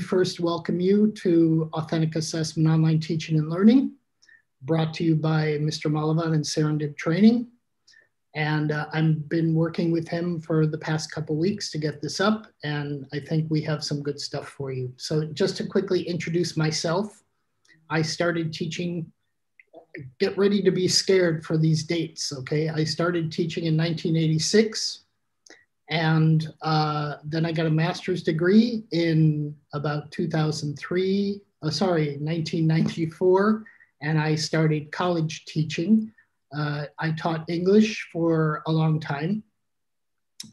first welcome you to Authentic Assessment Online Teaching and Learning, brought to you by Mr. Malavan and Serendib Training. And uh, I've been working with him for the past couple weeks to get this up, and I think we have some good stuff for you. So just to quickly introduce myself, I started teaching, get ready to be scared for these dates, okay? I started teaching in 1986 and uh, then I got a master's degree in about 2003, uh, sorry, 1994, and I started college teaching. Uh, I taught English for a long time.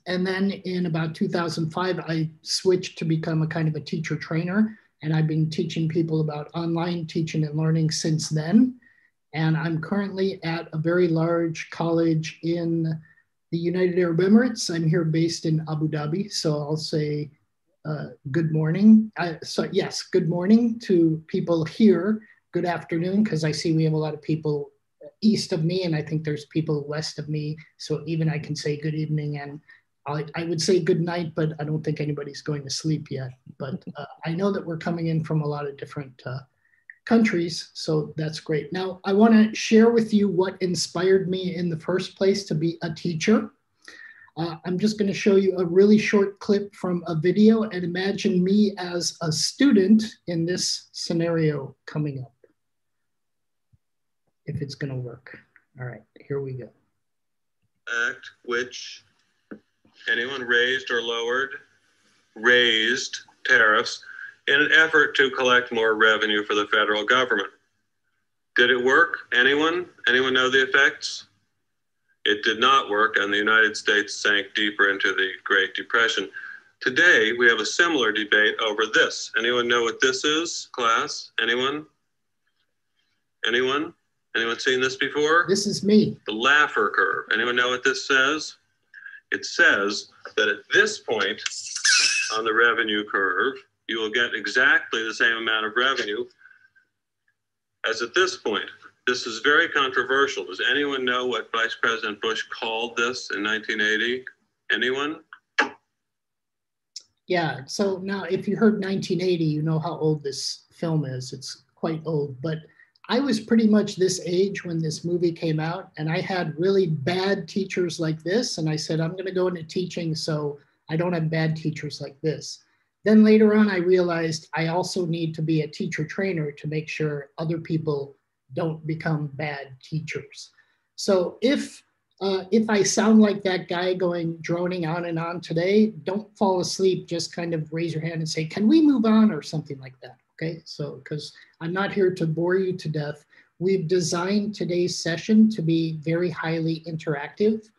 And then in about 2005, I switched to become a kind of a teacher trainer. And I've been teaching people about online teaching and learning since then. And I'm currently at a very large college in the United Arab Emirates. I'm here based in Abu Dhabi, so I'll say uh, good morning. Uh, so yes, good morning to people here. Good afternoon, because I see we have a lot of people east of me, and I think there's people west of me. So even I can say good evening, and I, I would say good night, but I don't think anybody's going to sleep yet. But uh, I know that we're coming in from a lot of different uh, countries. So that's great. Now, I want to share with you what inspired me in the first place to be a teacher. Uh, I'm just going to show you a really short clip from a video and imagine me as a student in this scenario coming up. If it's going to work. All right, here we go. Act which anyone raised or lowered, raised tariffs in an effort to collect more revenue for the federal government. Did it work? Anyone? Anyone know the effects? It did not work, and the United States sank deeper into the Great Depression. Today, we have a similar debate over this. Anyone know what this is, class? Anyone? Anyone? Anyone seen this before? This is me. The Laffer curve. Anyone know what this says? It says that at this point on the revenue curve, you will get exactly the same amount of revenue as at this point. This is very controversial. Does anyone know what Vice President Bush called this in 1980? Anyone? Yeah, so now if you heard 1980, you know how old this film is. It's quite old, but I was pretty much this age when this movie came out, and I had really bad teachers like this. And I said, I'm going to go into teaching so I don't have bad teachers like this. Then later on, I realized I also need to be a teacher trainer to make sure other people don't become bad teachers. So if uh, if I sound like that guy going droning on and on today, don't fall asleep. Just kind of raise your hand and say, "Can we move on?" or something like that. Okay, so because I'm not here to bore you to death. We've designed today's session to be very highly interactive.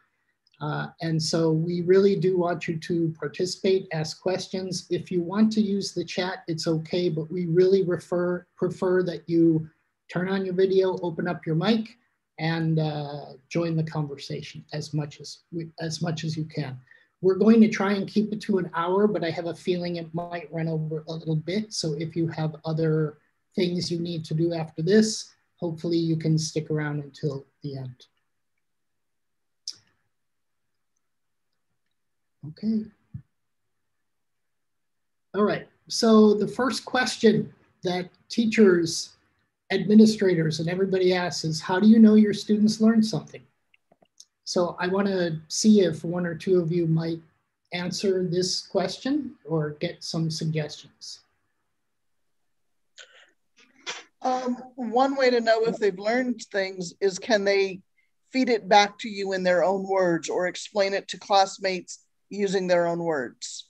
Uh, and so we really do want you to participate, ask questions. If you want to use the chat, it's okay, but we really refer, prefer that you turn on your video, open up your mic, and uh, join the conversation as much as, we, as much as you can. We're going to try and keep it to an hour, but I have a feeling it might run over a little bit. So if you have other things you need to do after this, hopefully you can stick around until the end. Okay. All right, so the first question that teachers, administrators, and everybody asks is, how do you know your students learned something? So I wanna see if one or two of you might answer this question or get some suggestions. Um, one way to know if they've learned things is can they feed it back to you in their own words or explain it to classmates using their own words.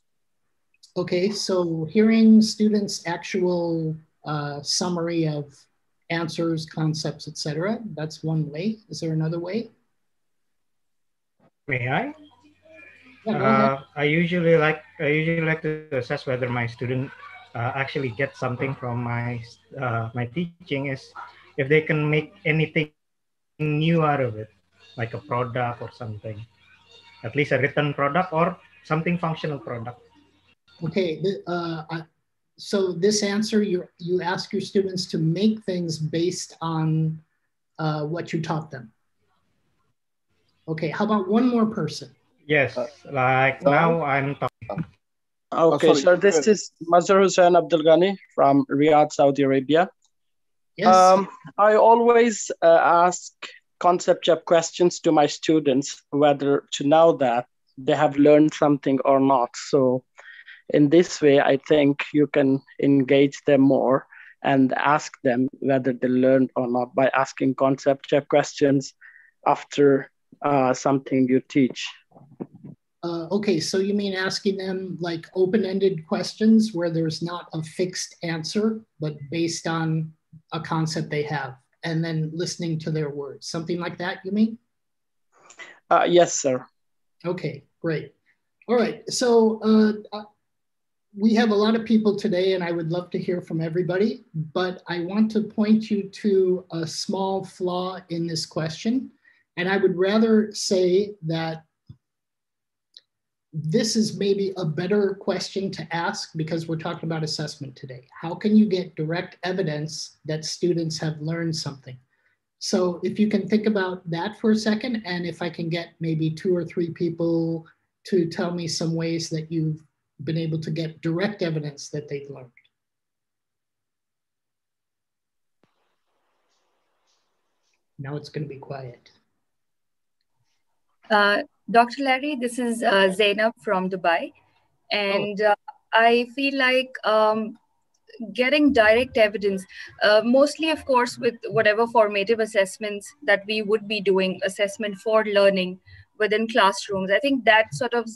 Okay, so hearing students' actual uh, summary of answers, concepts, etc. That's one way. Is there another way? May I? Yeah, uh, I usually like I usually like to assess whether my student uh, actually get something from my uh, my teaching is if they can make anything new out of it, like a product or something at least a written product or something functional product. Okay, uh, so this answer, you, you ask your students to make things based on uh, what you taught them. Okay, how about one more person? Yes, like uh, now I'm talking. Okay, oh, so this is Mazhar Hussain Abdul Ghani from Riyadh, Saudi Arabia. Yes. Um, I always uh, ask concept check questions to my students, whether to know that they have learned something or not. So in this way, I think you can engage them more and ask them whether they learned or not by asking concept check questions after uh, something you teach. Uh, okay, so you mean asking them like open-ended questions where there's not a fixed answer, but based on a concept they have, and then listening to their words, something like that, you mean? Uh, yes, sir. Okay, great. All right, so uh, we have a lot of people today, and I would love to hear from everybody, but I want to point you to a small flaw in this question. And I would rather say that this is maybe a better question to ask because we're talking about assessment today. How can you get direct evidence that students have learned something? So if you can think about that for a second, and if I can get maybe two or three people to tell me some ways that you've been able to get direct evidence that they've learned. Now it's going to be quiet. Uh, Dr. Larry, this is uh, Zainab from Dubai. And uh, I feel like um, getting direct evidence, uh, mostly, of course, with whatever formative assessments that we would be doing, assessment for learning within classrooms, I think that sort of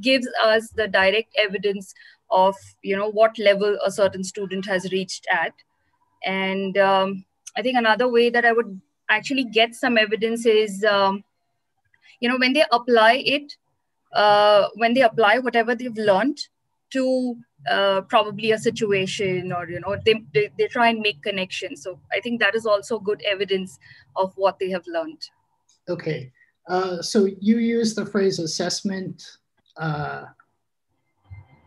gives us the direct evidence of you know what level a certain student has reached at and um, i think another way that i would actually get some evidence is um, you know when they apply it uh, when they apply whatever they've learned to uh, probably a situation or you know they, they, they try and make connections. So i think that is also good evidence of what they have learned. Okay. Uh, so you use the phrase assessment uh,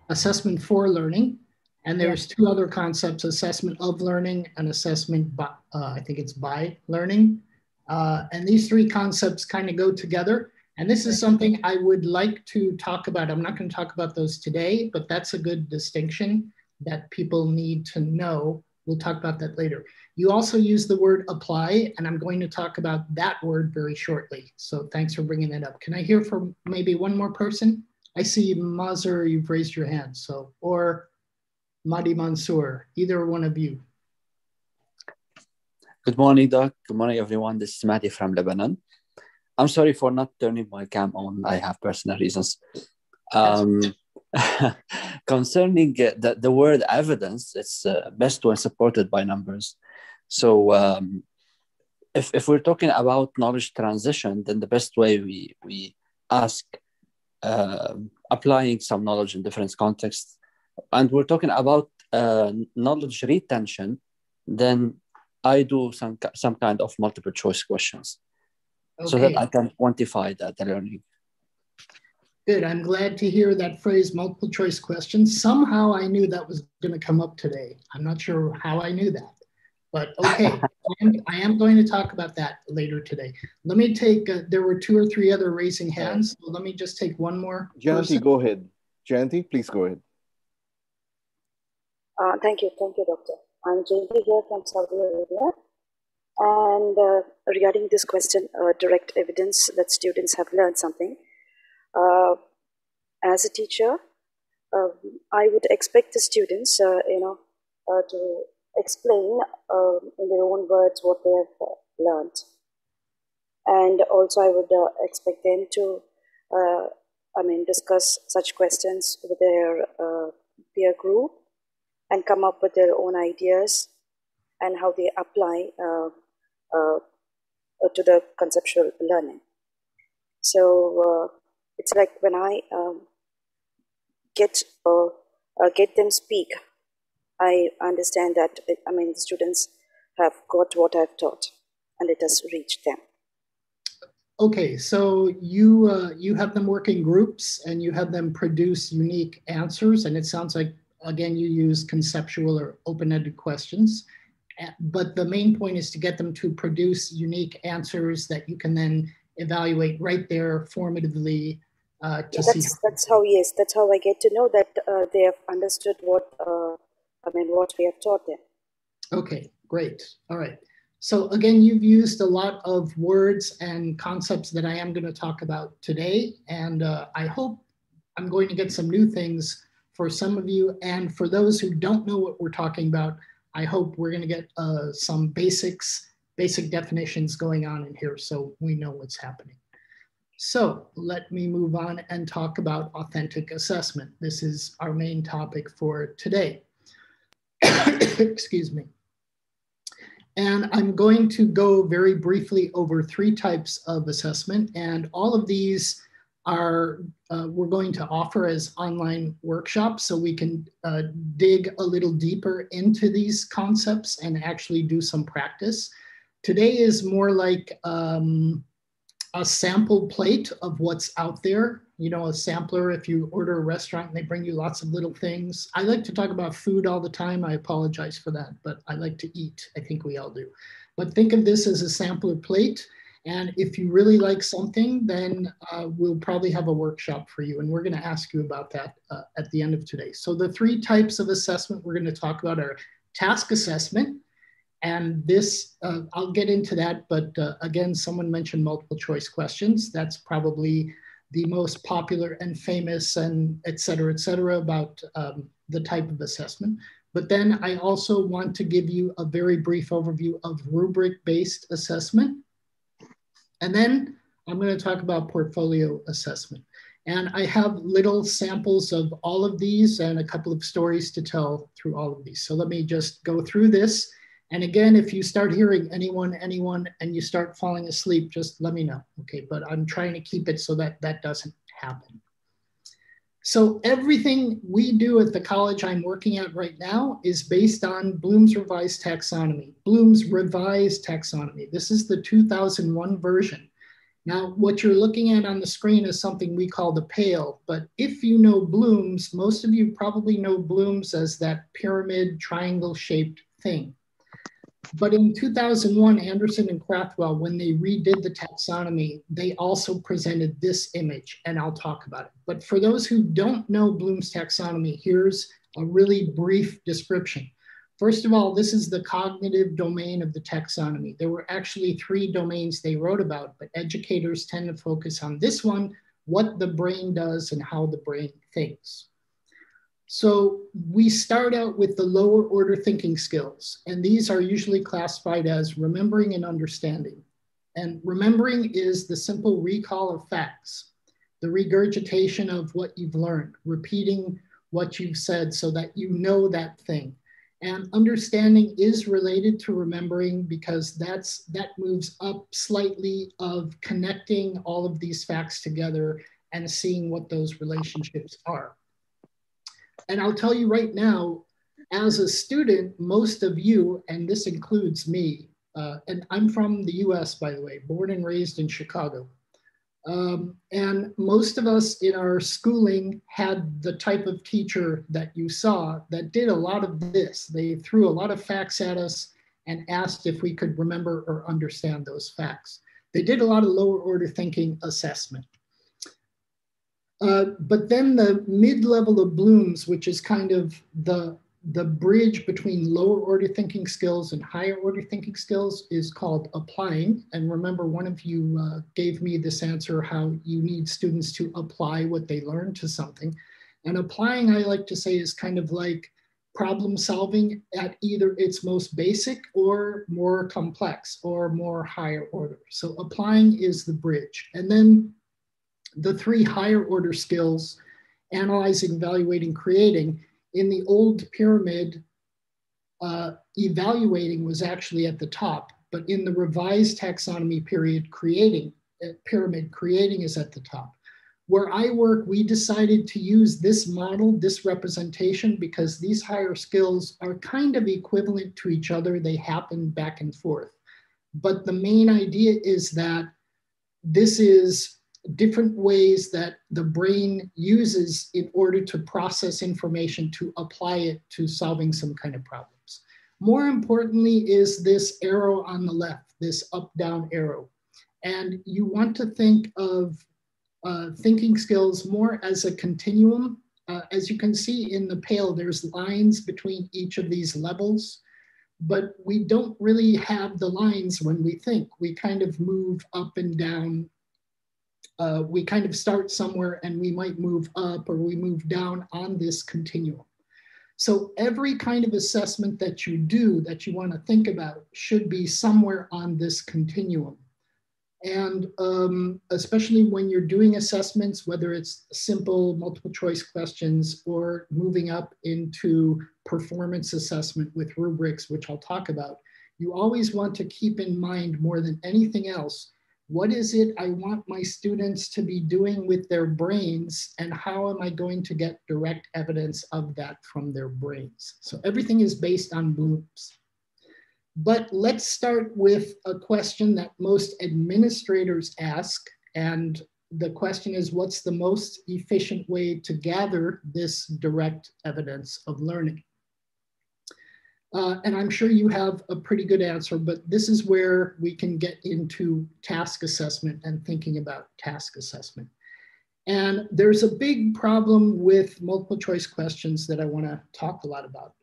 assessment for learning and there's two other concepts assessment of learning and assessment by, uh, i think it's by learning uh, and these three concepts kind of go together. And this is something I would like to talk about. I'm not going to talk about those today, but that's a good distinction that people need to know. We'll talk about that later. You also use the word apply, and I'm going to talk about that word very shortly. So thanks for bringing that up. Can I hear from maybe one more person? I see Mazhar, you've raised your hand. So, or Mahdi Mansour, either one of you. Good morning, Doc. Good morning, everyone. This is Mahdi from Lebanon. I'm sorry for not turning my cam on. I have personal reasons. Um, concerning uh, the, the word evidence, it's uh, best when supported by numbers. So um, if, if we're talking about knowledge transition, then the best way we, we ask uh, applying some knowledge in different contexts, and we're talking about uh, knowledge retention, then I do some some kind of multiple choice questions, okay. so that I can quantify that learning. Good. I'm glad to hear that phrase multiple choice questions. Somehow I knew that was going to come up today. I'm not sure how I knew that, but okay. I, am, I, am, going to talk about that later today. Let me take, uh, there were two or three other raising hands. So let me just take one more. Janti, go ahead. Janti, please go ahead. Uh, thank you. Thank you, doctor. I'm Jayanti here from Saudi Arabia. And uh, regarding this question, uh, direct evidence that students have learned something. Uh, as a teacher, um, I would expect the students, uh, you know, uh, to explain um, in their own words what they have uh, learned. And also, I would expect them to, I mean, discuss such questions with their peer group and come up with their own ideas and how they apply uh, uh, to the conceptual learning. So uh, it's like when I um, get uh, uh, get them speak, I understand that I mean the students have got what I've taught, and it has reached them. Okay, so you uh, you have them work in groups, and you have them produce unique answers, and it sounds like again, you use conceptual or open-ended questions. But the main point is to get them to produce unique answers that you can then evaluate right there formatively uh, to yeah, see. That's, that's how, yes, that's how I get to know that uh, they have understood what, uh, I mean, what we have taught them. Okay, great. All right. So again, you've used a lot of words and concepts that I am going to talk about today. And uh, I hope I'm going to get some new things for some of you. And for those who don't know what we're talking about, I hope we're going to get uh, some basics, basic definitions going on in here so we know what's happening. So let me move on and talk about authentic assessment. This is our main topic for today. Excuse me. And I'm going to go very briefly over three types of assessment. And all of these are, uh, we're going to offer as online workshops so we can uh, dig a little deeper into these concepts and actually do some practice. Today is more like um, a sample plate of what's out there. You know, a sampler, if you order a restaurant and they bring you lots of little things. I like to talk about food all the time. I apologize for that, but I like to eat. I think we all do. But think of this as a sampler plate. And if you really like something, then uh, we'll probably have a workshop for you. And we're going to ask you about that uh, at the end of today. So the three types of assessment we're going to talk about are task assessment, and this, uh, I'll get into that, but uh, again, someone mentioned multiple choice questions. That's probably the most popular and famous and et cetera, et cetera about um, the type of assessment. But then I also want to give you a very brief overview of rubric-based assessment. And then I'm gonna talk about portfolio assessment. And I have little samples of all of these and a couple of stories to tell through all of these. So let me just go through this and again, if you start hearing anyone, anyone, and you start falling asleep, just let me know. Okay, but I'm trying to keep it so that that doesn't happen. So everything we do at the college I'm working at right now is based on Bloom's revised taxonomy. Bloom's revised taxonomy. This is the 2001 version. Now, what you're looking at on the screen is something we call the pale, but if you know Bloom's, most of you probably know Bloom's as that pyramid triangle shaped thing. But in 2001, Anderson and Krathwohl, when they redid the taxonomy, they also presented this image, and I'll talk about it. But for those who don't know Bloom's taxonomy, here's a really brief description. First of all, this is the cognitive domain of the taxonomy. There were actually three domains they wrote about, but educators tend to focus on this one, what the brain does and how the brain thinks. So we start out with the lower order thinking skills, and these are usually classified as remembering and understanding. And remembering is the simple recall of facts, the regurgitation of what you've learned, repeating what you've said so that you know that thing. And understanding is related to remembering because that's that moves up slightly of connecting all of these facts together and seeing what those relationships are. And I'll tell you right now, as a student, most of you, and this includes me, uh, and I'm from the US, by the way, born and raised in Chicago. Um, and most of us in our schooling had the type of teacher that you saw that did a lot of this. They threw a lot of facts at us and asked if we could remember or understand those facts. They did a lot of lower order thinking assessment. Uh, but then the mid-level of Bloom's, which is kind of the, the bridge between lower order thinking skills and higher order thinking skills is called applying. And remember, one of you uh, gave me this answer, how you need students to apply what they learn to something. And applying, I like to say, is kind of like problem solving at either its most basic or more complex or more higher order. So applying is the bridge. And then the three higher order skills, analyzing, evaluating, creating, in the old pyramid, uh, evaluating was actually at the top, but in the revised taxonomy period, creating uh, pyramid, creating is at the top. Where I work, we decided to use this model, this representation, because these higher skills are kind of equivalent to each other. They happen back and forth. But the main idea is that this is different ways that the brain uses in order to process information to apply it to solving some kind of problems. More importantly is this arrow on the left, this up-down arrow. And you want to think of uh, thinking skills more as a continuum. Uh, as you can see in the pale, there's lines between each of these levels, but we don't really have the lines when we think. We kind of move up and down. Uh, we kind of start somewhere and we might move up or we move down on this continuum. So every kind of assessment that you do that you want to think about should be somewhere on this continuum. And um, especially when you're doing assessments, whether it's simple multiple choice questions or moving up into performance assessment with rubrics, which I'll talk about, you always want to keep in mind more than anything else what is it I want my students to be doing with their brains and how am I going to get direct evidence of that from their brains? So everything is based on Bloom's. But let's start with a question that most administrators ask. And the question is, what's the most efficient way to gather this direct evidence of learning? Uh, and I'm sure you have a pretty good answer, but this is where we can get into task assessment and thinking about task assessment. And there's a big problem with multiple choice questions that I want to talk a lot about.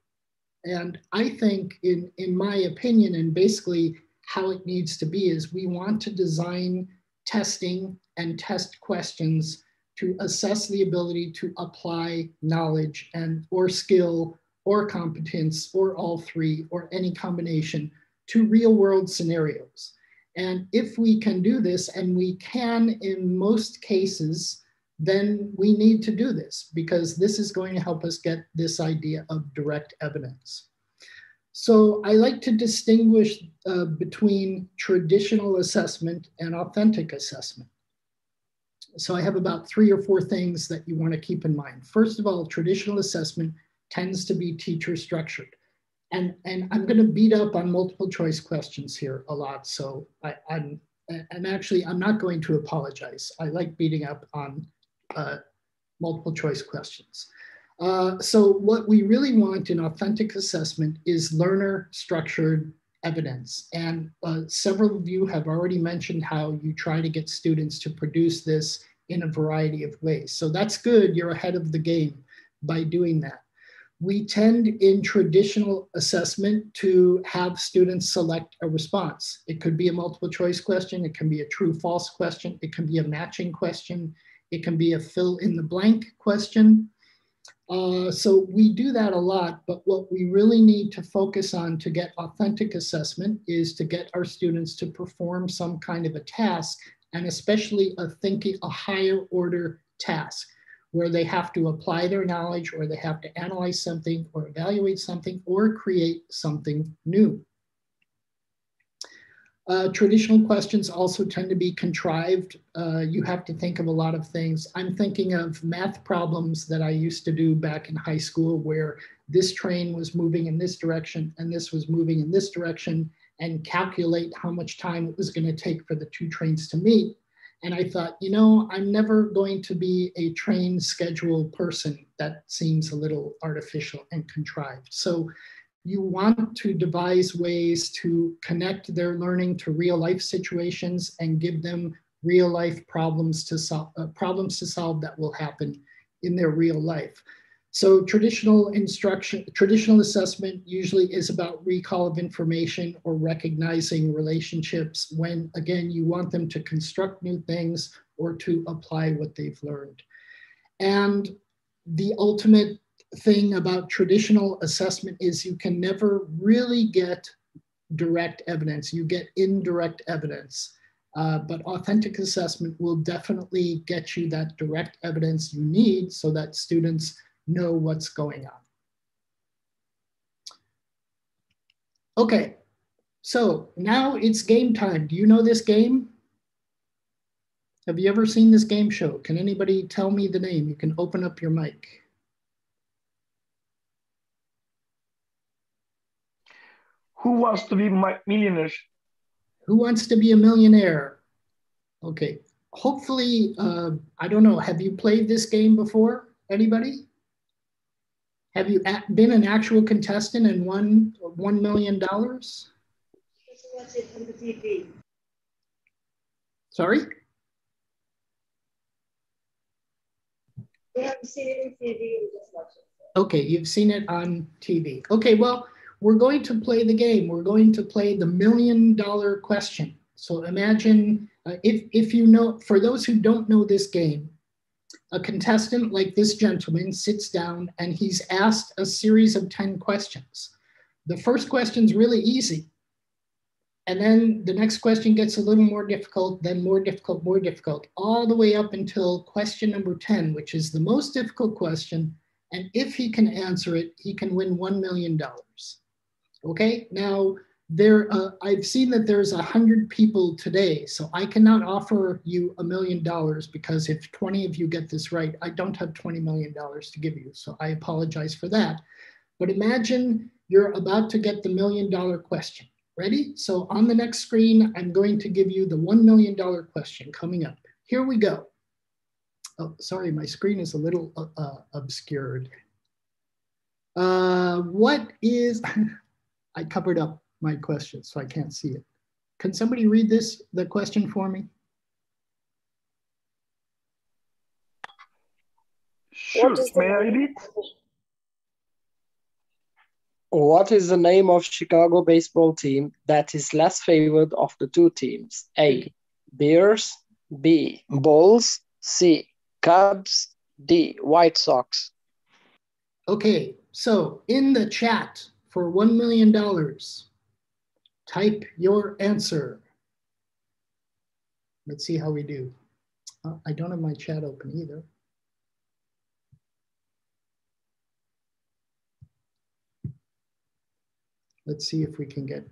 And I think, in, in my opinion, and basically how it needs to be, is we want to design testing and test questions to assess the ability to apply knowledge and or skill or competence or all three or any combination to real world scenarios. And if we can do this, and we can in most cases, then we need to do this because this is going to help us get this idea of direct evidence. So I like to distinguish uh, between traditional assessment and authentic assessment. So I have about three or four things that you want to keep in mind. First of all, traditional assessment tends to be teacher structured. And, and I'm going to beat up on multiple choice questions here a lot. So I, am and actually, I'm not going to apologize. I like beating up on uh, multiple choice questions. Uh, so what we really want in authentic assessment is learner structured evidence. And uh, several of you have already mentioned how you try to get students to produce this in a variety of ways. So that's good, you're ahead of the game by doing that we tend in traditional assessment to have students select a response. It could be a multiple choice question, it can be a true false question, it can be a matching question, it can be a fill in the blank question. Uh, so we do that a lot, but what we really need to focus on to get authentic assessment is to get our students to perform some kind of a task and especially a thinking, a higher order task where they have to apply their knowledge or they have to analyze something or evaluate something or create something new. Uh, traditional questions also tend to be contrived. Uh, you have to think of a lot of things. I'm thinking of math problems that I used to do back in high school where this train was moving in this direction and this was moving in this direction and calculate how much time it was going to take for the two trains to meet. And I thought, you know, I'm never going to be a trained schedule person. That seems a little artificial and contrived. So you want to devise ways to connect their learning to real life situations and give them real life problems to solve uh, problems to solve that will happen in their real life. So traditional instruction, traditional assessment usually is about recall of information or recognizing relationships when, again, you want them to construct new things or to apply what they've learned. And the ultimate thing about traditional assessment is you can never really get direct evidence. You get indirect evidence. Uh, but authentic assessment will definitely get you that direct evidence you need so that students know what's going on. Okay, so now it's game time. Do you know this game? Have you ever seen this game show? Can anybody tell me the name? You can open up your mic. Who wants to be millionaire? Who wants to be a millionaire? Okay, hopefully, uh, I don't know, have you played this game before? Anybody? Have you been an actual contestant and won $1 million? Sorry? We have seen it TV. We just watch it. Okay, you've seen it on TV. Okay, well, we're going to play the game. We're going to play the million dollar question. So imagine uh, if, if you know, for those who don't know this game, a contestant like this gentleman sits down and he's asked a series of 10 questions. The first question is really easy. And then the next question gets a little more difficult, then more difficult, more difficult, all the way up until question number 10, which is the most difficult question. And if he can answer it, he can win $1 million. Okay, now there, uh, I've seen that there's a hundred people today, so I cannot offer you a million dollars because if 20 of you get this right, I don't have $20 million to give you. So I apologize for that. But imagine you're about to get the million dollar question. Ready? So on the next screen, I'm going to give you the $1 million question coming up. Here we go. Oh, sorry, my screen is a little uh, uh obscured. Uh, what is, I covered up my question, so I can't see it. Can somebody read this, the question for me? Sure, may I read? it? What is the name of Chicago baseball team that is less favored of the two teams? A. Bears. B. Bulls. C. Cubs. D. White Sox. Okay, so in the chat for $1 million, type your answer. Let's see how we do. Uh, I don't have my chat open either. Let's see if we can get.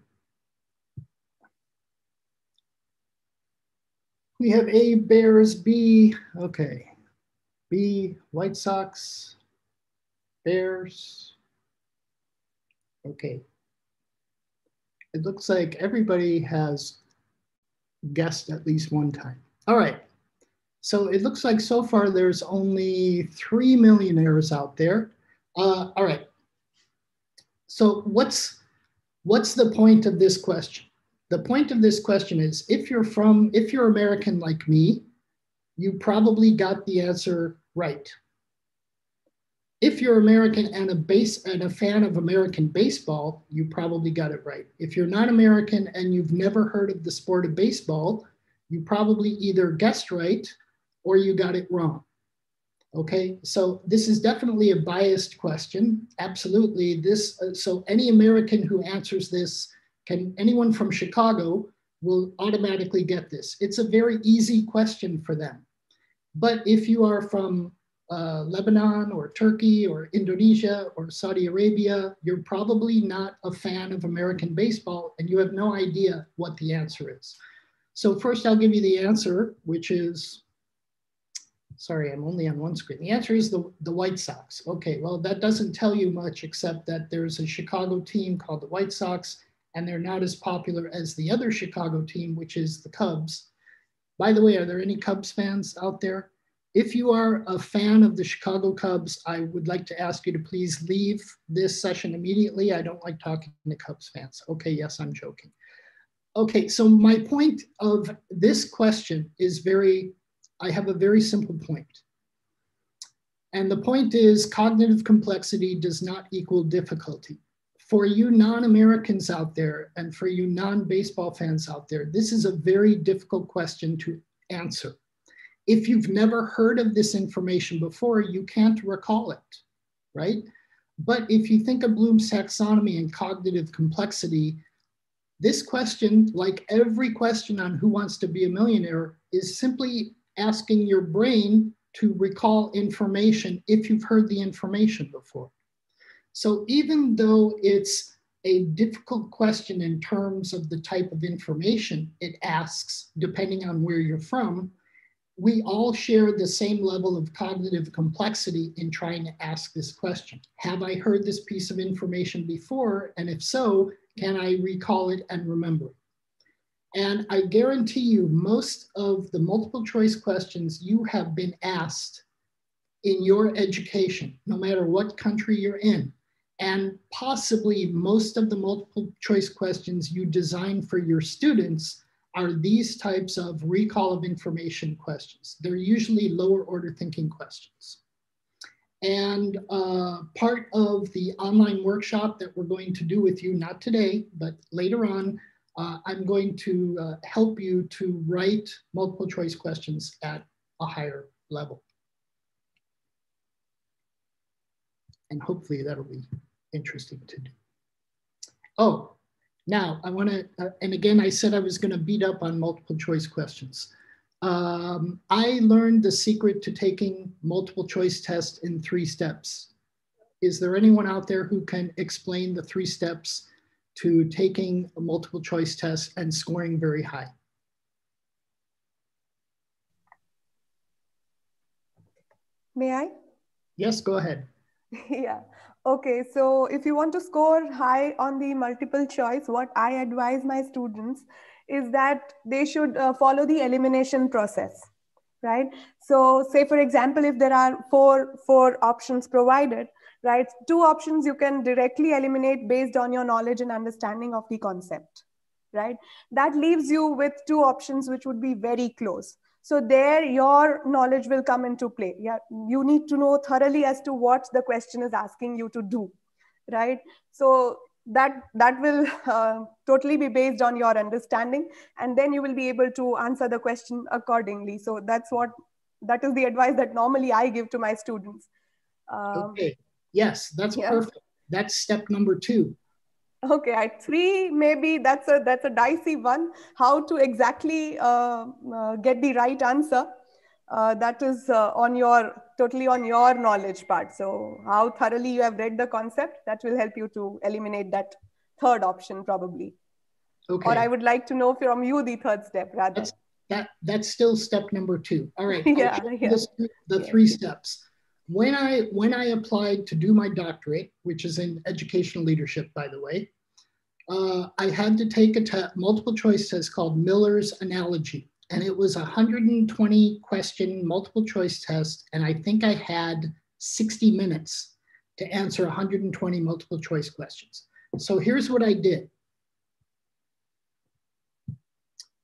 We have A, Bears, B, okay. B, White Sox, Bears. Okay. It looks like everybody has guessed at least one time. All right. So it looks like so far there's only three millionaires out there. Uh, all right. So what's What's the point of this question? The point of this question is if you're from, if you're American like me, you probably got the answer right. If you're American and a base and a fan of American baseball, you probably got it right. If you're not American and you've never heard of the sport of baseball, you probably either guessed right or you got it wrong. Okay, so this is definitely a biased question. Absolutely. This uh, so any American who answers this can anyone from Chicago will automatically get this. It's a very easy question for them. But if you are from uh, Lebanon or Turkey or Indonesia or Saudi Arabia, you're probably not a fan of American baseball and you have no idea what the answer is. So first I'll give you the answer, which is Sorry, I'm only on one screen. The answer is the, the White Sox. Okay, well, that doesn't tell you much except that there's a Chicago team called the White Sox, and they're not as popular as the other Chicago team, which is the Cubs. By the way, are there any Cubs fans out there? If you are a fan of the Chicago Cubs, I would like to ask you to please leave this session immediately. I don't like talking to Cubs fans. Okay, yes, I'm joking. Okay, so my point of this question is very I have a very simple point. And the point is cognitive complexity does not equal difficulty. For you non-Americans out there and for you non-baseball fans out there, this is a very difficult question to answer. If you've never heard of this information before, you can't recall it, right? But if you think of Bloom's taxonomy and cognitive complexity, this question, like every question on who wants to be a millionaire, is simply asking your brain to recall information if you've heard the information before. So even though it's a difficult question in terms of the type of information it asks, depending on where you're from, we all share the same level of cognitive complexity in trying to ask this question. Have I heard this piece of information before? And if so, can I recall it and remember it? And I guarantee you, most of the multiple choice questions you have been asked in your education, no matter what country you're in, and possibly most of the multiple choice questions you design for your students are these types of recall of information questions. They're usually lower order thinking questions. And uh, part of the online workshop that we're going to do with you, not today, but later on, uh, I'm going to uh, help you to write multiple choice questions at a higher level. And hopefully that'll be interesting to do. Oh, now I wanna, uh, and again, I said I was gonna beat up on multiple choice questions. Um, I learned the secret to taking multiple choice tests in three steps. Is there anyone out there who can explain the three steps to taking a multiple choice test and scoring very high? May I? Yes, go ahead. yeah. Okay, so if you want to score high on the multiple choice, what I advise my students is that they should uh, follow the elimination process, right? So say for example, if there are four, four options provided, right? Two options you can directly eliminate based on your knowledge and understanding of the concept, right? That leaves you with two options which would be very close. So there your knowledge will come into play. Yeah, you need to know thoroughly as to what the question is asking you to do, right? So that that will uh, totally be based on your understanding and then you will be able to answer the question accordingly so that's what that is the advice that normally i give to my students um, okay yes that's yeah. perfect that's step number two okay at three maybe that's a that's a dicey one how to exactly uh, uh, get the right answer uh, that is uh, on your totally on your knowledge part. So how thoroughly you have read the concept that will help you to eliminate that third option probably. Okay. Or I would like to know from you the third step rather. That's, that that's still step number two. All right. yeah, yeah. The yeah. three steps. When I when I applied to do my doctorate, which is in educational leadership, by the way, uh, I had to take a te- multiple choice test called Miller's Analogy and it was a 120 question multiple choice test. And I think I had 60 minutes to answer 120 multiple choice questions. So here's what I did.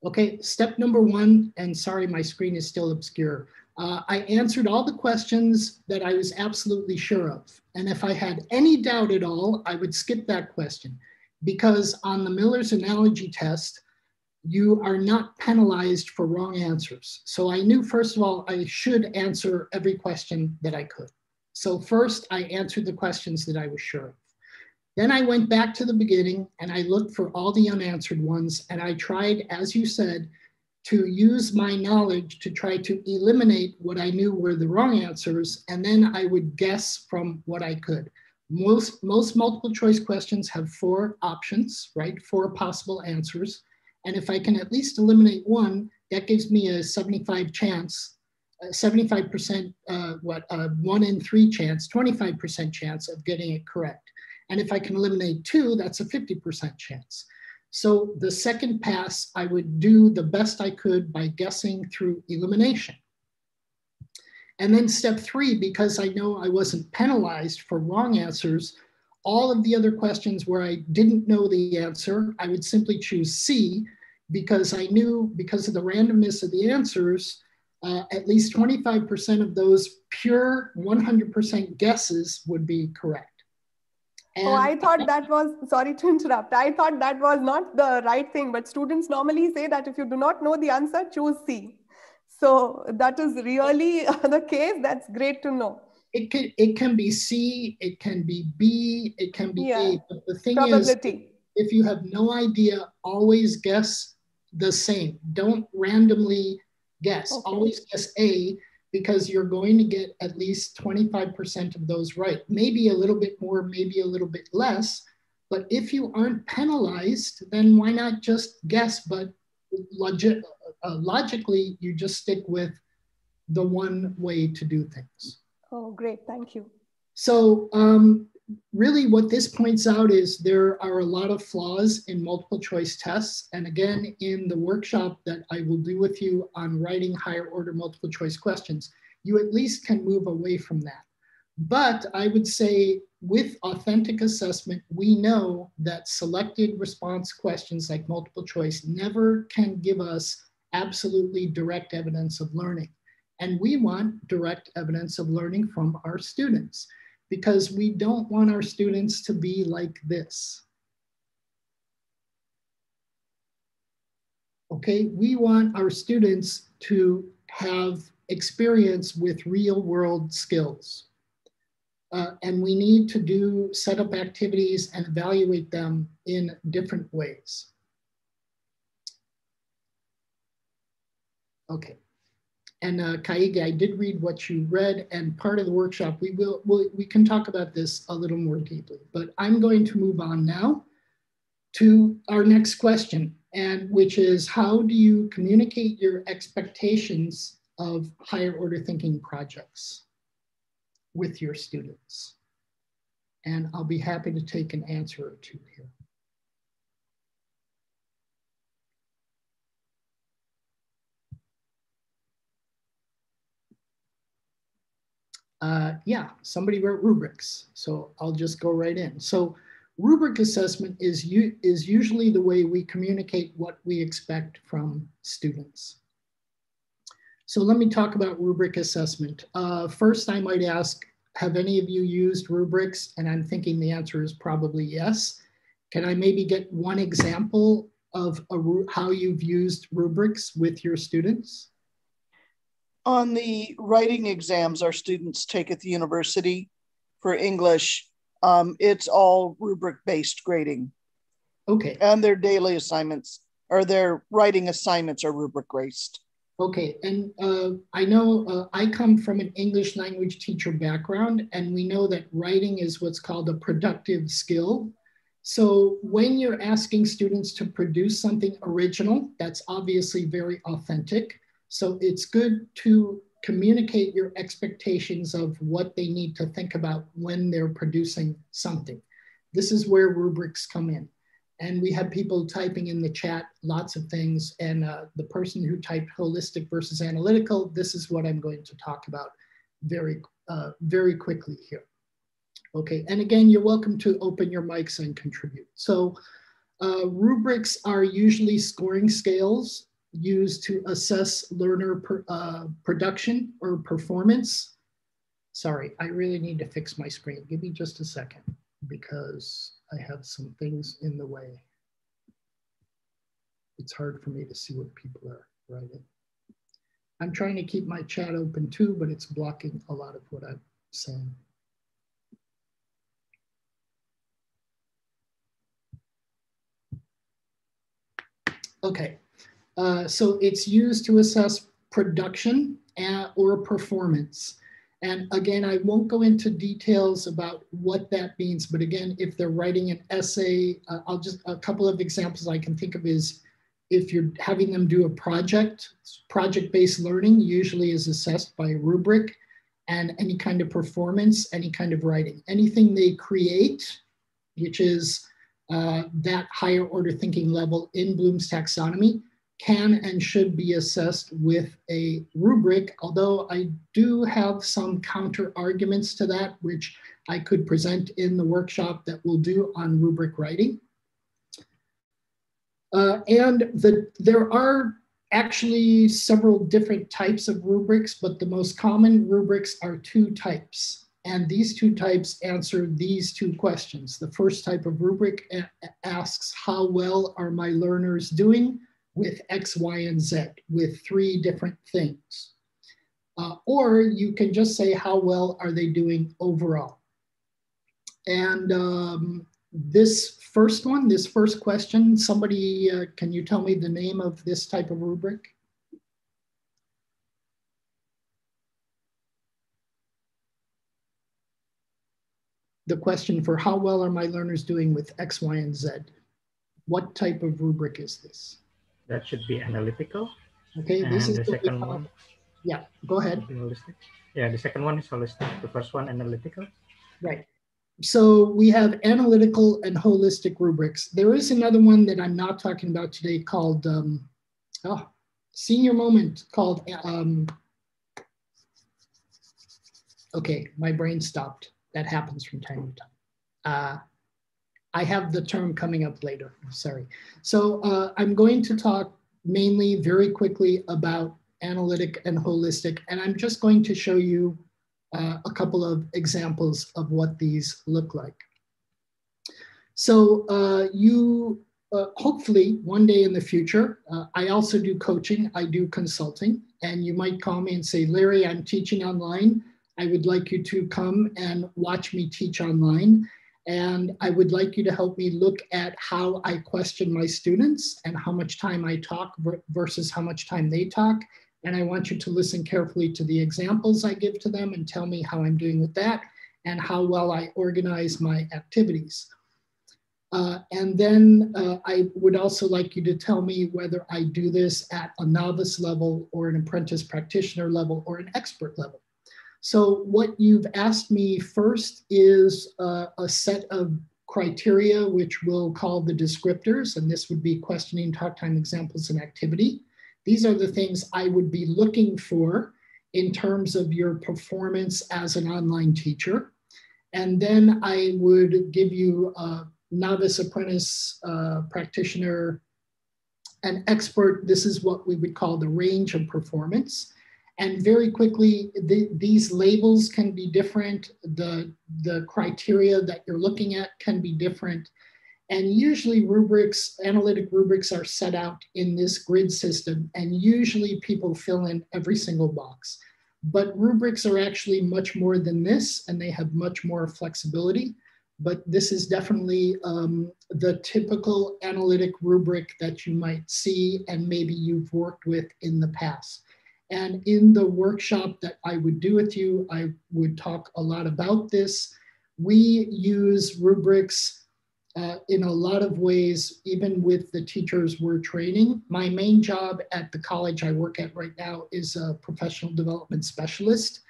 Okay, step number one, and sorry, my screen is still obscure. Uh, I answered all the questions that I was absolutely sure of. And if I had any doubt at all, I would skip that question because on the Miller's analogy test, you are not penalized for wrong answers. So I knew, first of all, I should answer every question that I could. So first, I answered the questions that I was sure of. Then I went back to the beginning and I looked for all the unanswered ones. And I tried, as you said, to use my knowledge to try to eliminate what I knew were the wrong answers. And then I would guess from what I could. Most, most multiple choice questions have four options, right? Four possible answers. And if I can at least eliminate one, that gives me a 75 chance, 75% uh, what, uh, one in three chance, 25% chance of getting it correct. And if I can eliminate two, that's a 50% chance. So the second pass, I would do the best I could by guessing through elimination. And then step three, because I know I wasn't penalized for wrong answers, all of the other questions where I didn't know the answer, I would simply choose C because I knew because of the randomness of the answers, uh, at least 25% of those pure 100% guesses would be correct. And oh, I thought that was, sorry to interrupt. I thought that was not the right thing, but students normally say that if you do not know the answer, choose C. So that is really the case. That's great to know. It can, it can be C, it can be B, it can be yeah. A. But the thing Probability. is, if you have no idea, always guess the same. Don't randomly guess. Okay. Always guess A because you're going to get at least 25% of those right. Maybe a little bit more, maybe a little bit less. But if you aren't penalized, then why not just guess? But logi- uh, logically, you just stick with the one way to do things. Oh, great. Thank you. So um, really what this points out is there are a lot of flaws in multiple choice tests. And again, in the workshop that I will do with you on writing higher order multiple choice questions, you at least can move away from that. But I would say with authentic assessment, we know that selected response questions like multiple choice never can give us absolutely direct evidence of learning. And we want direct evidence of learning from our students because we don't want our students to be like this. Okay, we want our students to have experience with real world skills. Uh, and we need to do set up activities and evaluate them in different ways. Okay. And uh, Kaige, I did read what you read, and part of the workshop we will we'll, we can talk about this a little more deeply. But I'm going to move on now to our next question, and which is how do you communicate your expectations of higher order thinking projects? with your students? And I'll be happy to take an answer or two here. Uh, yeah, somebody wrote rubrics, so I'll just go right in. So rubric assessment is, is usually the way we communicate what we expect from students. So let me talk about rubric assessment. Uh, first, I might ask, have any of you used rubrics? And I'm thinking the answer is probably yes. Can I maybe get one example of a, how you've used rubrics with your students? On the writing exams our students take at the university for English, um, it's all rubric-based grading. Okay. And their daily assignments or their writing assignments are rubric-based. Okay, and uh, I know uh, I come from an English language teacher background, and we know that writing is what's called a productive skill. So when you're asking students to produce something original, that's obviously very authentic. So it's good to communicate your expectations of what they need to think about when they're producing something. This is where rubrics come in and we had people typing in the chat lots of things. And uh, the person who typed holistic versus analytical, this is what I'm going to talk about very, uh, very quickly here. Okay, and again, you're welcome to open your mics and contribute. So uh, rubrics are usually scoring scales used to assess learner per, uh, production or performance. Sorry, I really need to fix my screen. Give me just a second because I have some things in the way. It's hard for me to see what people are writing. I'm trying to keep my chat open too, but it's blocking a lot of what I'm saying. Okay, uh, so it's used to assess production or performance. And again, I won't go into details about what that means, but again, if they're writing an essay, uh, I'll just, a couple of examples I can think of is if you're having them do a project, project-based learning usually is assessed by a rubric and any kind of performance, any kind of writing. Anything they create, which is uh, that higher order thinking level in Bloom's taxonomy, can and should be assessed with a rubric, although I do have some counter arguments to that, which I could present in the workshop that we'll do on rubric writing. Uh, and the, there are actually several different types of rubrics, but the most common rubrics are two types. And these two types answer these two questions. The first type of rubric asks, how well are my learners doing? With X, Y, and Z with three different things. Uh, or you can just say how well are they doing overall. And um, this first one, this first question, somebody, uh, can you tell me the name of this type of rubric? The question for how well are my learners doing with X, Y, and Z? What type of rubric is this? That should be analytical. Okay, and this is the second one. Yeah, go ahead. Holistic. Yeah, the second one is holistic. The first one analytical. Right. So we have analytical and holistic rubrics. There is another one that I'm not talking about today called um, oh, senior moment called um, okay, my brain stopped. That happens from time to time. Uh, I have the term coming up later, sorry. So uh, I'm going to talk mainly very quickly about analytic and holistic. And I'm just going to show you uh, a couple of examples of what these look like. So uh, you uh, hopefully one day in the future, uh, I also do coaching, I do consulting, and you might call me and say, Larry, I'm teaching online. I would like you to come and watch me teach online. And I would like you to help me look at how I question my students and how much time I talk versus how much time they talk. And I want you to listen carefully to the examples I give to them and tell me how I'm doing with that and how well I organize my activities. Uh, and then uh, I would also like you to tell me whether I do this at a novice level or an apprentice practitioner level or an expert level. So what you've asked me first is uh, a set of criteria, which we'll call the descriptors, and this would be questioning, talk time examples, and activity. These are the things I would be looking for in terms of your performance as an online teacher. And then I would give you a novice apprentice uh, practitioner, an expert. This is what we would call the range of performance. And very quickly, the, these labels can be different. The, the criteria that you're looking at can be different. And usually rubrics, analytic rubrics are set out in this grid system. And usually people fill in every single box. But rubrics are actually much more than this, and they have much more flexibility but this is definitely um, the typical analytic rubric that you might see and maybe you've worked with in the past. And in the workshop that I would do with you, I would talk a lot about this. We use rubrics uh, in a lot of ways, even with the teachers we're training. My main job at the college I work at right now is a professional development specialist.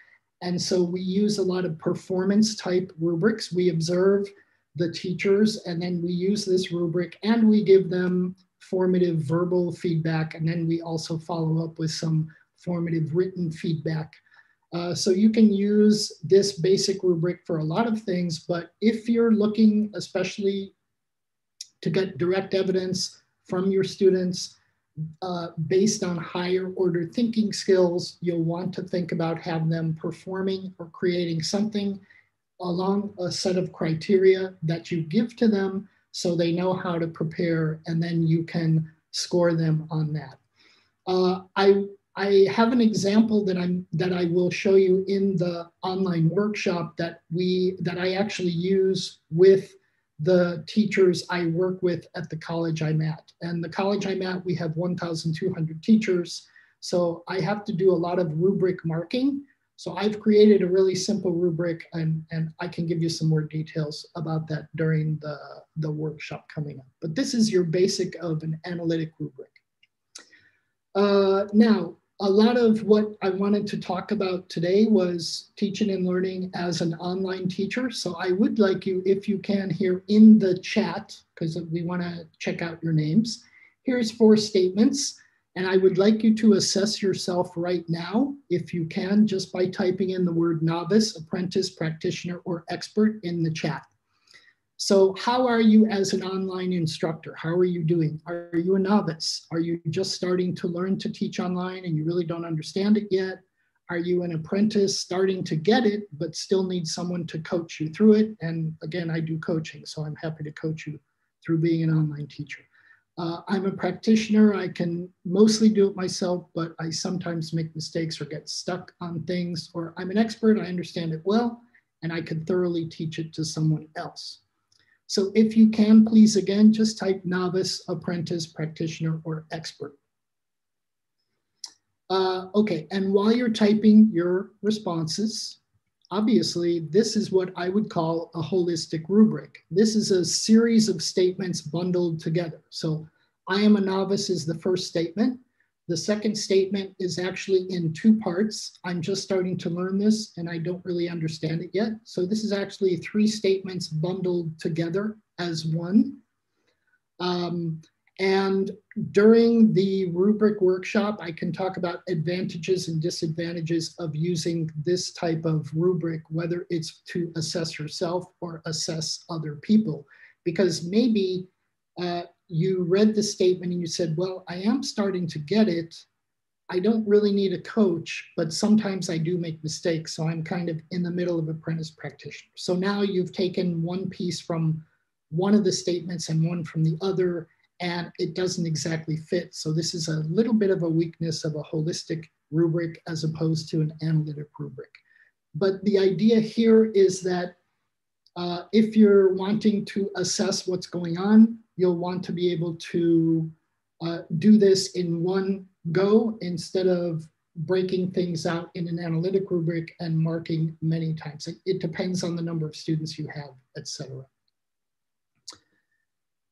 And so we use a lot of performance type rubrics. We observe the teachers and then we use this rubric and we give them formative verbal feedback. And then we also follow up with some formative written feedback. Uh, so you can use this basic rubric for a lot of things, but if you're looking especially to get direct evidence from your students, uh, based on higher order thinking skills, you'll want to think about having them performing or creating something along a set of criteria that you give to them so they know how to prepare and then you can score them on that. Uh, I, I have an example that I'm that I will show you in the online workshop that we that I actually use with the teachers I work with at the college I'm at. And the college I'm at, we have 1,200 teachers. So I have to do a lot of rubric marking. So I've created a really simple rubric and, and I can give you some more details about that during the, the workshop coming up. But this is your basic of an analytic rubric. Uh, now, a lot of what I wanted to talk about today was teaching and learning as an online teacher. So I would like you, if you can, here in the chat, because we want to check out your names. Here's four statements. And I would like you to assess yourself right now, if you can, just by typing in the word novice, apprentice, practitioner, or expert in the chat. So how are you as an online instructor? How are you doing? Are you a novice? Are you just starting to learn to teach online and you really don't understand it yet? Are you an apprentice starting to get it, but still need someone to coach you through it? And again, I do coaching, so I'm happy to coach you through being an online teacher. Uh, I'm a practitioner. I can mostly do it myself, but I sometimes make mistakes or get stuck on things. Or I'm an expert, I understand it well, and I can thoroughly teach it to someone else. So if you can, please again, just type novice, apprentice, practitioner, or expert. Uh, okay, and while you're typing your responses, obviously this is what I would call a holistic rubric. This is a series of statements bundled together. So I am a novice is the first statement. The second statement is actually in two parts. I'm just starting to learn this and I don't really understand it yet. So this is actually three statements bundled together as one. Um, and during the rubric workshop, I can talk about advantages and disadvantages of using this type of rubric, whether it's to assess yourself or assess other people. Because maybe uh, you read the statement and you said, well, I am starting to get it, I don't really need a coach, but sometimes I do make mistakes. So I'm kind of in the middle of apprentice practitioner. So now you've taken one piece from one of the statements and one from the other, and it doesn't exactly fit. So this is a little bit of a weakness of a holistic rubric as opposed to an analytic rubric. But the idea here is that uh, if you're wanting to assess what's going on, you'll want to be able to uh, do this in one go instead of breaking things out in an analytic rubric and marking many times. It, it depends on the number of students you have, etc.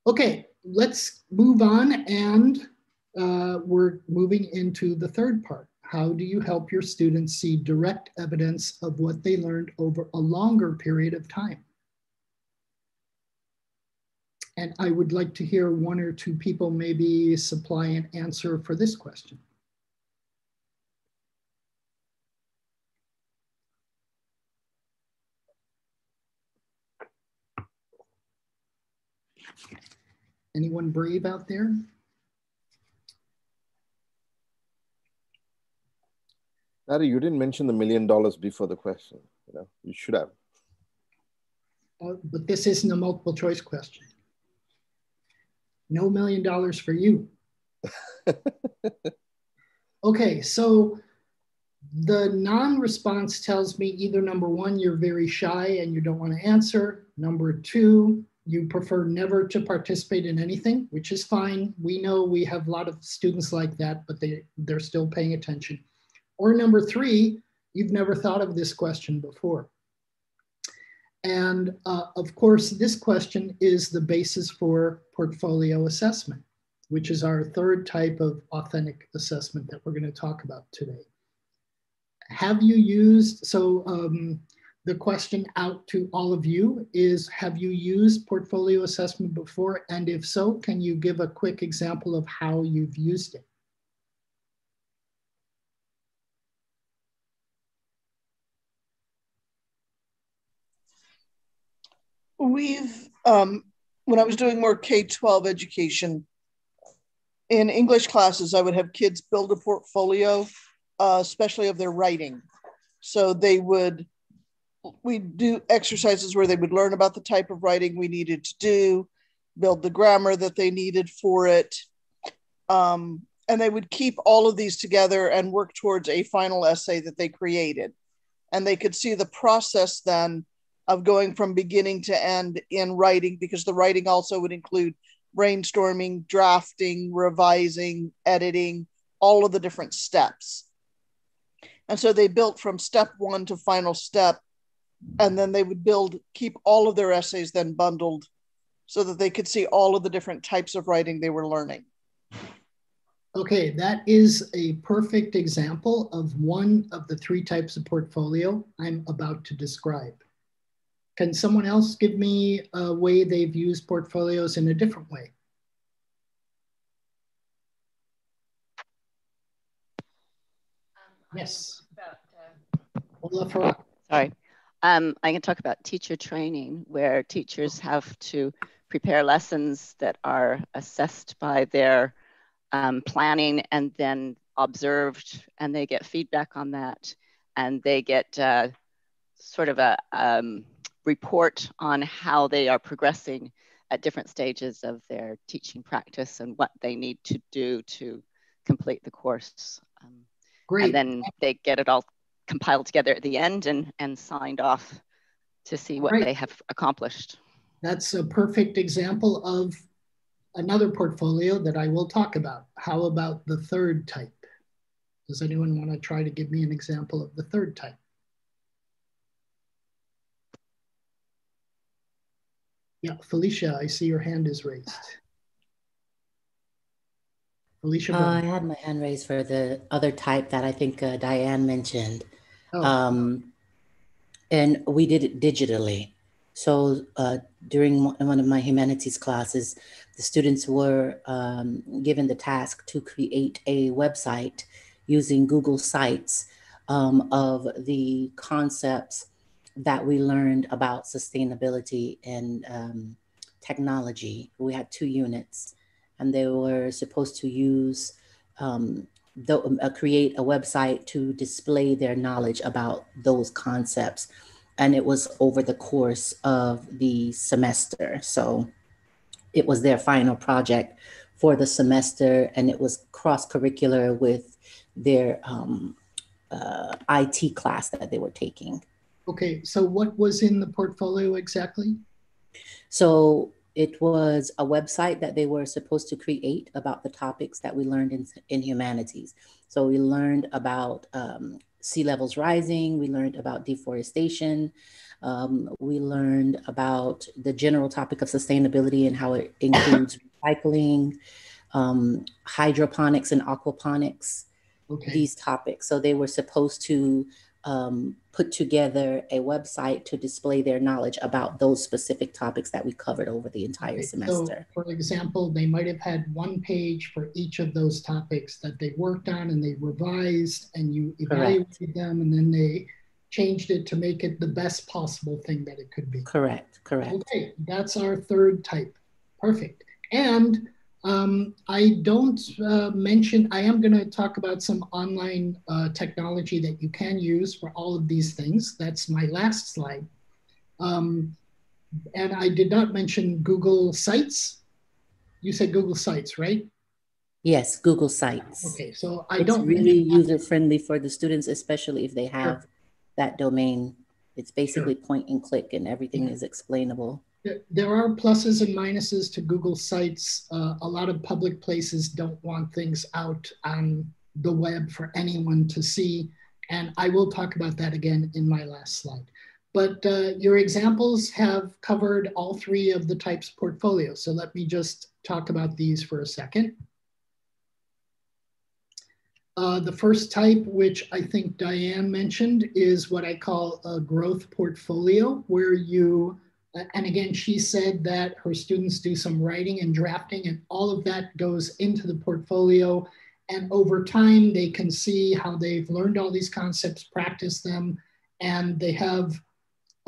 Okay, let's move on and uh, we're moving into the third part. How do you help your students see direct evidence of what they learned over a longer period of time? And I would like to hear one or two people maybe supply an answer for this question. Anyone brave out there? Larry, you didn't mention the million dollars before the question. You know, you should have. Uh, but this isn't a multiple choice question. No million dollars for you. okay, so the non response tells me either number one, you're very shy and you don't want to answer. Number two, you prefer never to participate in anything, which is fine. We know we have a lot of students like that, but they, they're still paying attention. Or number three, you've never thought of this question before. And uh, of course, this question is the basis for portfolio assessment, which is our third type of authentic assessment that we're going to talk about today. Have you used, so um, the question out to all of you is, have you used portfolio assessment before? And if so, can you give a quick example of how you've used it? We've, um, when I was doing more K 12 education, in English classes, I would have kids build a portfolio, uh, especially of their writing. So they would we do exercises where they would learn about the type of writing we needed to do, build the grammar that they needed for it. Um, and they would keep all of these together and work towards a final essay that they created. And they could see the process then of going from beginning to end in writing, because the writing also would include brainstorming, drafting, revising, editing, all of the different steps. And so they built from step one to final step and then they would build keep all of their essays then bundled so that they could see all of the different types of writing they were learning okay that is a perfect example of one of the three types of portfolio i'm about to describe can someone else give me a way they've used portfolios in a different way? Yes. uh, Sorry. Um, I can talk about teacher training, where teachers have to prepare lessons that are assessed by their um, planning and then observed, and they get feedback on that, and they get uh, sort of a um, report on how they are progressing at different stages of their teaching practice and what they need to do to complete the course. Um, Great. And then they get it all compiled together at the end and, and signed off to see what right. they have accomplished. That's a perfect example of another portfolio that I will talk about. How about the third type? Does anyone want to try to give me an example of the third type? Yeah, Felicia, I see your hand is raised. Felicia? Uh, I had my hand raised for the other type that I think uh, Diane mentioned. Oh. Um, and we did it digitally. So uh, during one of my humanities classes, the students were um, given the task to create a website using Google Sites um, of the concepts that we learned about sustainability and um, technology. We had two units, and they were supposed to use um, the, uh, create a website to display their knowledge about those concepts. And it was over the course of the semester. So it was their final project for the semester, and it was cross curricular with their um, uh, IT class that they were taking. Okay, so what was in the portfolio exactly? So it was a website that they were supposed to create about the topics that we learned in, in humanities. So we learned about um, sea levels rising, we learned about deforestation, um, we learned about the general topic of sustainability and how it includes recycling, um, hydroponics and aquaponics, okay. these topics. So they were supposed to um, put together a website to display their knowledge about those specific topics that we covered over the entire semester. So for example, they might have had one page for each of those topics that they worked on and they revised and you evaluated Correct. them and then they changed it to make it the best possible thing that it could be. Correct, correct. Okay, that's our third type. Perfect. And um, I don't uh, mention, I am going to talk about some online uh, technology that you can use for all of these things. That's my last slide. Um, and I did not mention Google Sites. You said Google Sites, right? Yes, Google Sites. Okay, so I it's don't really user friendly for the students, especially if they have sure. that domain. It's basically sure. point and click, and everything yeah. is explainable there are pluses and minuses to Google Sites. Uh, a lot of public places don't want things out on the web for anyone to see. And I will talk about that again in my last slide. But uh, your examples have covered all three of the types of portfolio. So let me just talk about these for a second. Uh, the first type, which I think Diane mentioned, is what I call a growth portfolio, where you and again, she said that her students do some writing and drafting, and all of that goes into the portfolio. And over time, they can see how they've learned all these concepts, practice them, and they have,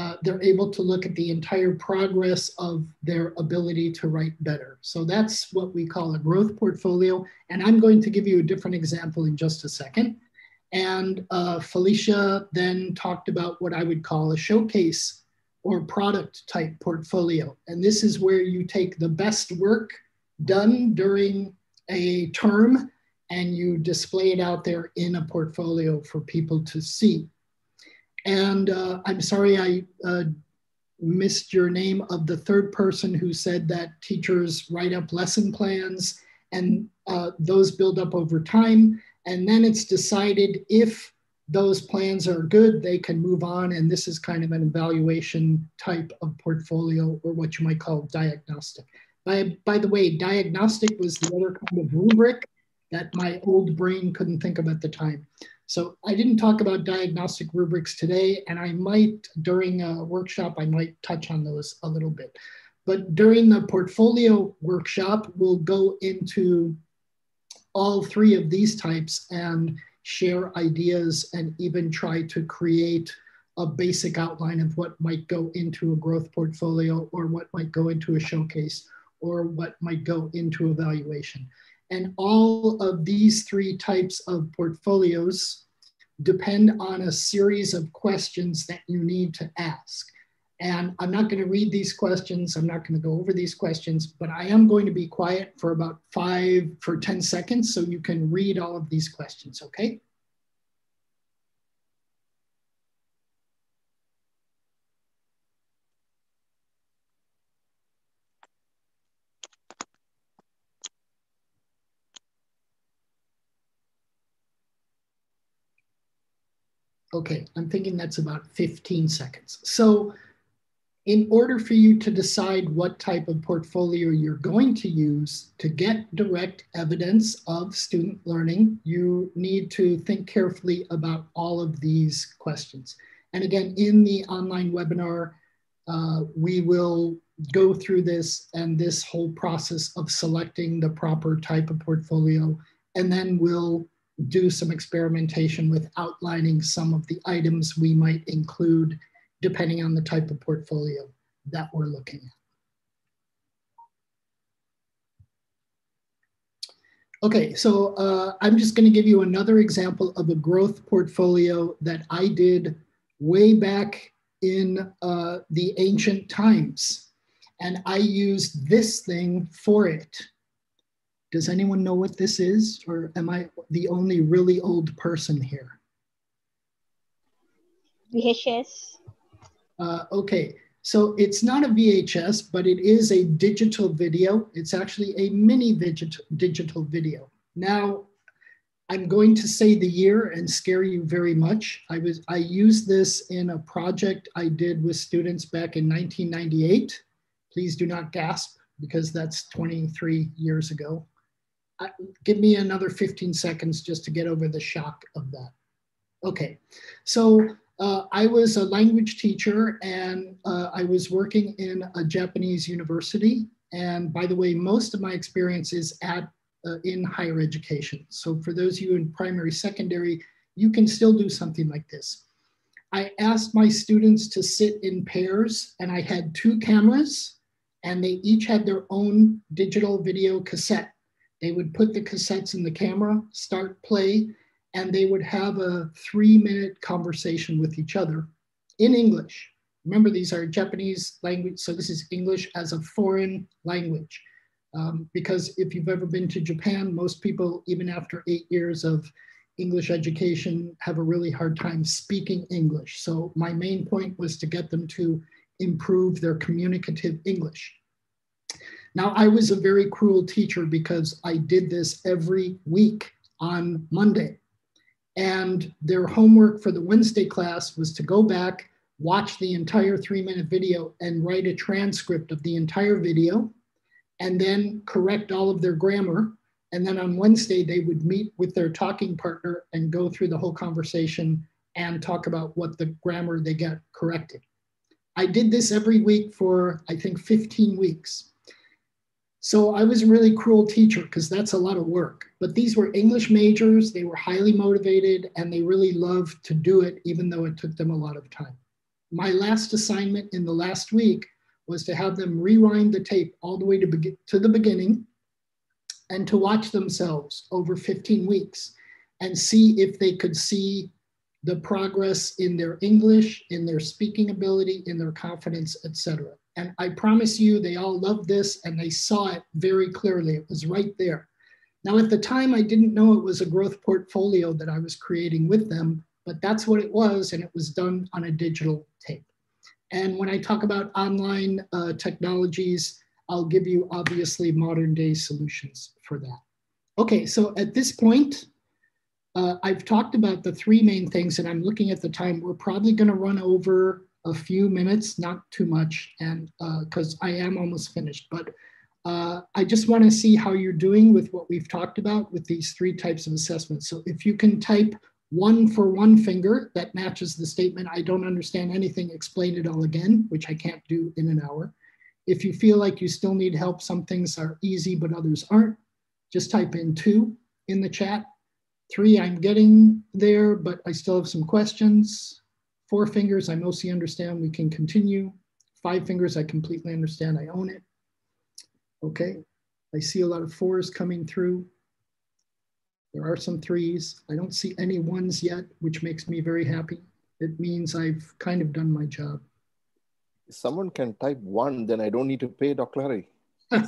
uh, they're able to look at the entire progress of their ability to write better. So that's what we call a growth portfolio. And I'm going to give you a different example in just a second. And uh, Felicia then talked about what I would call a showcase or product type portfolio. And this is where you take the best work done during a term and you display it out there in a portfolio for people to see. And uh, I'm sorry I uh, missed your name of the third person who said that teachers write up lesson plans and uh, those build up over time. And then it's decided if those plans are good, they can move on. And this is kind of an evaluation type of portfolio or what you might call diagnostic. By, by the way, diagnostic was the other kind of rubric that my old brain couldn't think of at the time. So I didn't talk about diagnostic rubrics today, and I might, during a workshop, I might touch on those a little bit. But during the portfolio workshop, we'll go into all three of these types and share ideas, and even try to create a basic outline of what might go into a growth portfolio or what might go into a showcase or what might go into evaluation. And all of these three types of portfolios depend on a series of questions that you need to ask. And I'm not going to read these questions. I'm not going to go over these questions, but I am going to be quiet for about five, for 10 seconds so you can read all of these questions, okay? Okay, I'm thinking that's about 15 seconds. So in order for you to decide what type of portfolio you're going to use to get direct evidence of student learning, you need to think carefully about all of these questions. And again, in the online webinar, uh, we will go through this and this whole process of selecting the proper type of portfolio, and then we'll do some experimentation with outlining some of the items we might include depending on the type of portfolio that we're looking at. Okay, so uh, I'm just going to give you another example of a growth portfolio that I did way back in uh, the ancient times. And I used this thing for it. Does anyone know what this is? Or am I the only really old person here? VHS. Uh, okay, so it's not a VHS, but it is a digital video. It's actually a mini digital, video. Now, I'm going to say the year and scare you very much. I was I used this in a project I did with students back in 1998. Please do not gasp because that's 23 years ago. I, give me another 15 seconds just to get over the shock of that. Okay, so uh, I was a language teacher and uh, I was working in a Japanese university. And by the way, most of my experience is at uh, in higher education. So for those of you in primary, secondary, you can still do something like this. I asked my students to sit in pairs and I had two cameras and they each had their own digital video cassette. They would put the cassettes in the camera, start play, and they would have a three minute conversation with each other in English. Remember, these are Japanese language, so this is English as a foreign language. Um, because if you've ever been to Japan, most people, even after eight years of English education, have a really hard time speaking English. So my main point was to get them to improve their communicative English. Now, I was a very cruel teacher because I did this every week on Monday. And their homework for the Wednesday class was to go back, watch the entire three minute video, and write a transcript of the entire video, and then correct all of their grammar. And then on Wednesday, they would meet with their talking partner and go through the whole conversation and talk about what the grammar they got corrected. I did this every week for, I think, 15 weeks. So I was a really cruel teacher because that's a lot of work. But these were English majors, they were highly motivated, and they really loved to do it, even though it took them a lot of time. My last assignment in the last week was to have them rewind the tape all the way to, be- to the beginning and to watch themselves over 15 weeks and see if they could see the progress in their English, in their speaking ability, in their confidence, etc. And I promise you, they all loved this and they saw it very clearly. It was right there. Now, at the time, I didn't know it was a growth portfolio that I was creating with them, but that's what it was, and it was done on a digital tape. And when I talk about online uh, technologies, I'll give you obviously modern day solutions for that. Okay, so at this point, uh, I've talked about the three main things, and I'm looking at the time. We're probably going to run over a few minutes, not too much, and because uh, I am almost finished. But uh, I just want to see how you're doing with what we've talked about with these three types of assessments. So if you can type one for one finger that matches the statement, I don't understand anything, explain it all again, which I can't do in an hour. If you feel like you still need help, some things are easy, but others aren't, just type in two in the chat. Three, I'm getting there, but I still have some questions. Four fingers, I mostly understand, we can continue. Five fingers, I completely understand, I own it. Okay, I see a lot of fours coming through. There are some threes. I don't see any ones yet, which makes me very happy. It means I've kind of done my job. If someone can type one, then I don't need to pay Dr. Harry,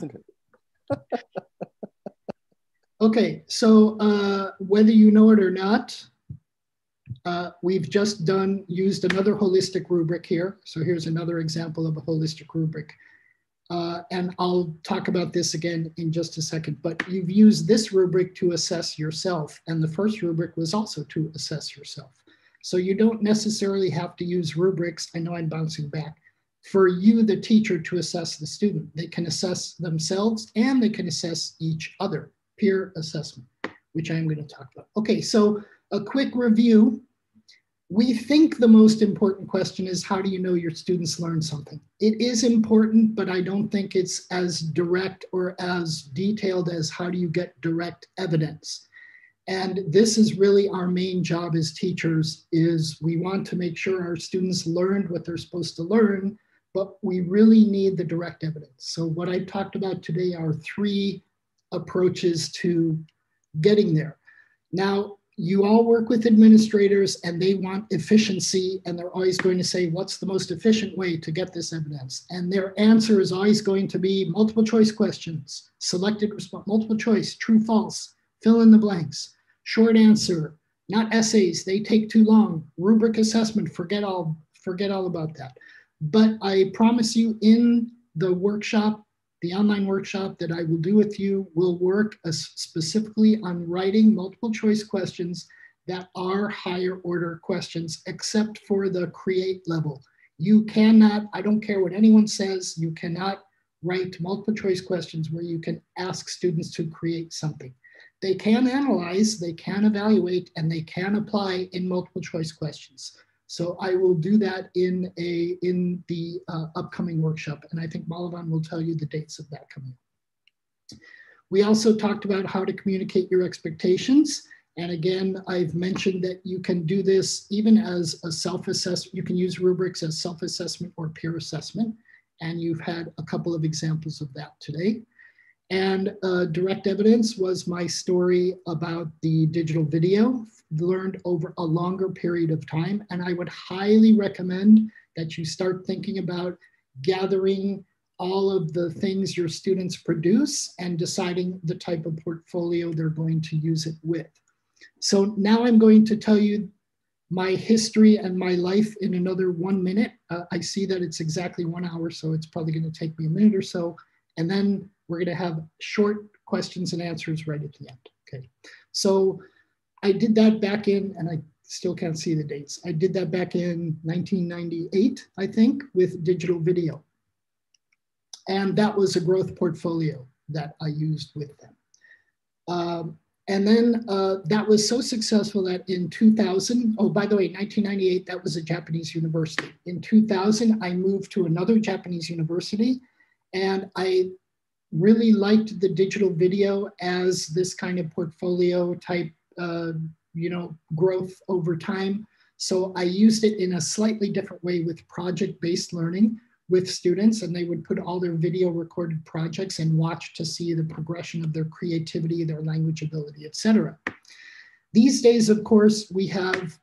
okay, so uh, whether you know it or not, uh, we've just done, used another holistic rubric here. So here's another example of a holistic rubric. Uh, and I'll talk about this again in just a second, but you've used this rubric to assess yourself. And the first rubric was also to assess yourself. So you don't necessarily have to use rubrics. I know I'm bouncing back for you, the teacher, to assess the student. They can assess themselves and they can assess each other, peer assessment, which I'm going to talk about. Okay, so a quick review. We think the most important question is how do you know your students learn something? It is important, but I don't think it's as direct or as detailed as how do you get direct evidence. And this is really our main job as teachers is we want to make sure our students learned what they're supposed to learn, but we really need the direct evidence. So what I talked about today are three approaches to getting there. Now, you all work with administrators and they want efficiency and they're always going to say what's the most efficient way to get this evidence? And their answer is always going to be multiple choice questions selected response multiple choice true false fill in the blanks. Short answer not essays they take too long rubric assessment forget all forget all about that. But i promise you in the workshop the online workshop that I will do with you will work specifically on writing multiple choice questions that are higher order questions, except for the create level. You cannot, I don't care what anyone says, you cannot write multiple choice questions where you can ask students to create something. They can analyze, they can evaluate, and they can apply in multiple choice questions. So I will do that in a in the uh, upcoming workshop, and I think Malavan will tell you the dates of that coming. We also talked about how to communicate your expectations. And again, I've mentioned that you can do this even as a self-assessment. You can use rubrics as self-assessment or peer assessment. And you've had a couple of examples of that today. And uh, direct evidence was my story about the digital video learned over a longer period of time. And I would highly recommend that you start thinking about gathering all of the things your students produce and deciding the type of portfolio they're going to use it with. So now I'm going to tell you my history and my life in another one minute. Uh, I see that it's exactly one hour, so it's probably going to take me a minute or so. And then we're going to have short questions and answers right at the end. Okay. So I did that back in, and I still can't see the dates. I did that back in 1998, I think, with digital video. And that was a growth portfolio that I used with them. Um, and then uh, that was so successful that in 2000, oh, by the way, 1998, that was a Japanese university. In 2000, I moved to another Japanese university and I really liked the digital video as this kind of portfolio type uh, you know, growth over time. So I used it in a slightly different way with project-based learning with students and they would put all their video recorded projects and watch to see the progression of their creativity, their language ability, etc. These days, of course, we have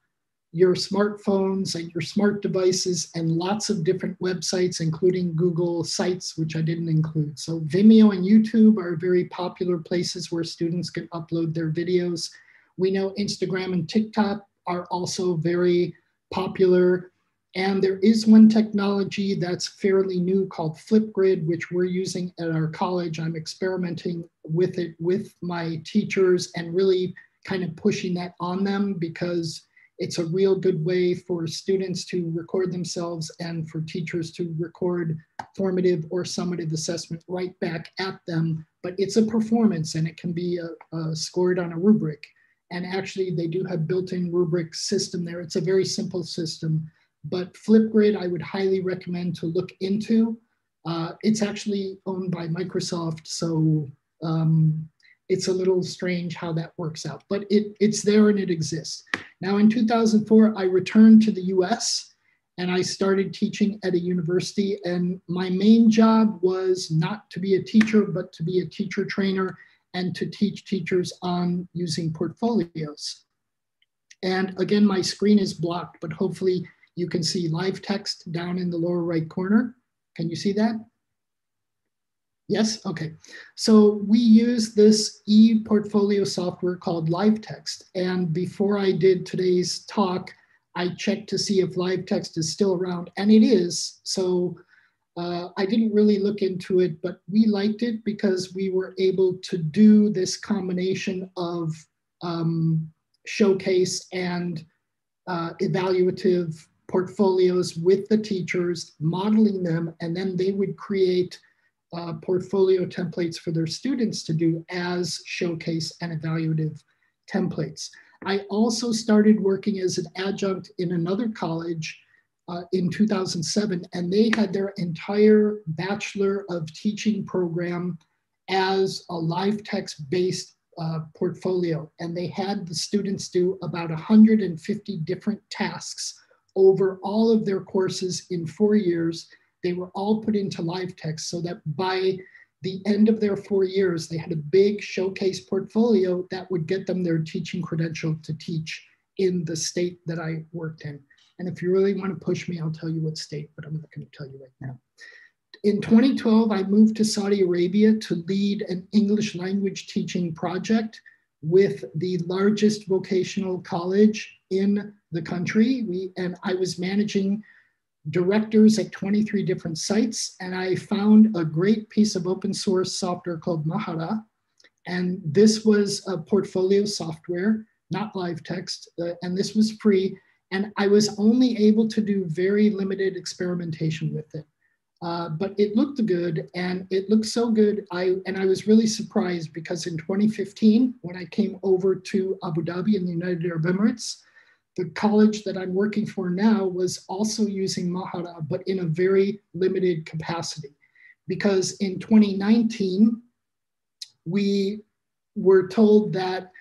your smartphones and your smart devices and lots of different websites, including Google Sites, which I didn't include. So Vimeo and YouTube are very popular places where students can upload their videos. We know Instagram and TikTok are also very popular. And there is one technology that's fairly new called Flipgrid, which we're using at our college. I'm experimenting with it with my teachers and really kind of pushing that on them because it's a real good way for students to record themselves and for teachers to record formative or summative assessment right back at them. But it's a performance and it can be a, a scored on a rubric. And actually, they do have built-in rubric system there. It's a very simple system, but Flipgrid I would highly recommend to look into. Uh, it's actually owned by Microsoft, so um, it's a little strange how that works out, but it, it's there and it exists. Now in 2004, I returned to the US and I started teaching at a university and my main job was not to be a teacher, but to be a teacher trainer and to teach teachers on using portfolios. And again, my screen is blocked, but hopefully you can see LiveText down in the lower right corner. Can you see that? Yes, okay. So we use this e-portfolio software called LiveText. And before I did today's talk, I checked to see if LiveText is still around, and it is. So uh, I didn't really look into it, but we liked it because we were able to do this combination of um, showcase and uh, evaluative portfolios with the teachers, modeling them, and then they would create uh, portfolio templates for their students to do as showcase and evaluative templates. I also started working as an adjunct in another college uh, in 2007, and they had their entire Bachelor of Teaching program as a LiveText based uh, portfolio. And they had the students do about 150 different tasks over all of their courses in four years. They were all put into LiveText so that by the end of their four years, they had a big showcase portfolio that would get them their teaching credential to teach in the state that I worked in. And if you really want to push me, I'll tell you what state, but I'm not going to tell you right now. In 2012, I moved to Saudi Arabia to lead an English language teaching project with the largest vocational college in the country. We, and I was managing directors at 23 different sites. And I found a great piece of open source software called Mahara. And this was a portfolio software, not LiveText. Uh, and this was free. And I was only able to do very limited experimentation with it. Uh, but it looked good and it looked so good. I and I was really surprised because in 2015, when I came over to Abu Dhabi in the United Arab Emirates, the college that I'm working for now was also using Mahara, but in a very limited capacity. Because in 2019, we were told that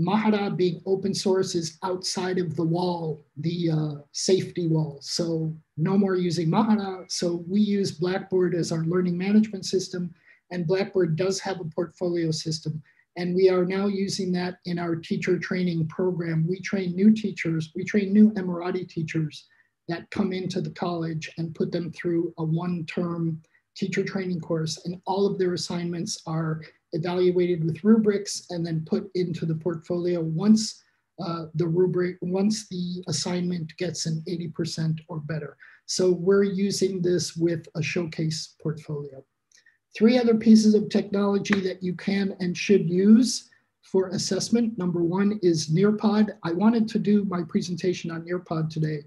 Mahara being open source is outside of the wall, the uh, safety wall. So no more using Mahara. So we use Blackboard as our learning management system. And Blackboard does have a portfolio system. And we are now using that in our teacher training program. We train new teachers, we train new Emirati teachers that come into the college and put them through a one term teacher training course. And all of their assignments are evaluated with rubrics and then put into the portfolio once uh, the rubric, once the assignment gets an 80% or better. So we're using this with a showcase portfolio. Three other pieces of technology that you can and should use for assessment. Number one is Nearpod. I wanted to do my presentation on Nearpod today,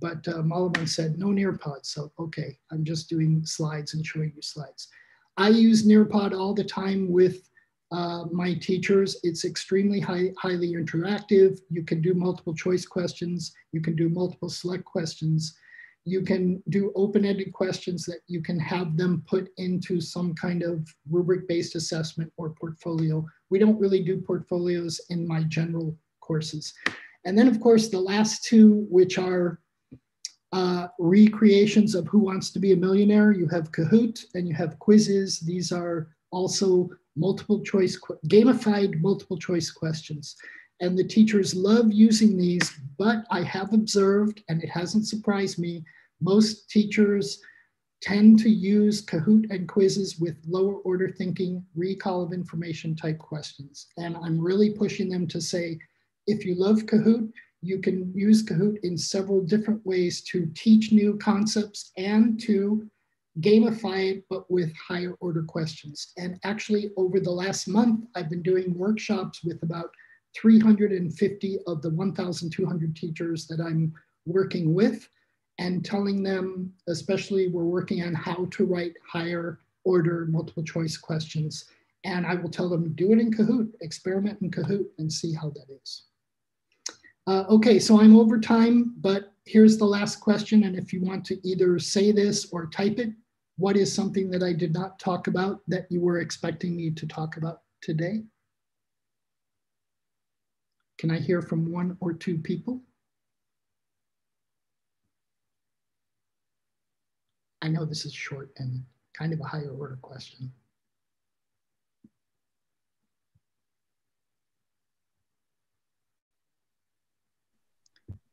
but uh, Malavan said no Nearpod. So, okay, I'm just doing slides and showing you slides. I use Nearpod all the time with uh, my teachers. It's extremely high, highly interactive. You can do multiple choice questions. You can do multiple select questions you can do open-ended questions that you can have them put into some kind of rubric-based assessment or portfolio. We don't really do portfolios in my general courses. And then of course, the last two, which are uh, recreations of Who Wants to Be a Millionaire, you have Kahoot and you have Quizizz. These are also multiple choice, gamified multiple choice questions. And the teachers love using these, but I have observed, and it hasn't surprised me, most teachers tend to use Kahoot and Quizizz with lower order thinking, recall of information type questions. And I'm really pushing them to say, if you love Kahoot, you can use Kahoot in several different ways to teach new concepts and to gamify it, but with higher order questions. And actually over the last month, I've been doing workshops with about 350 of the 1,200 teachers that I'm working with and telling them, especially we're working on how to write higher order multiple choice questions. And I will tell them, do it in Kahoot, experiment in Kahoot and see how that is. Uh, okay, so I'm over time, but here's the last question. And if you want to either say this or type it, what is something that I did not talk about that you were expecting me to talk about today? Can I hear from one or two people? I know this is short and kind of a higher order question.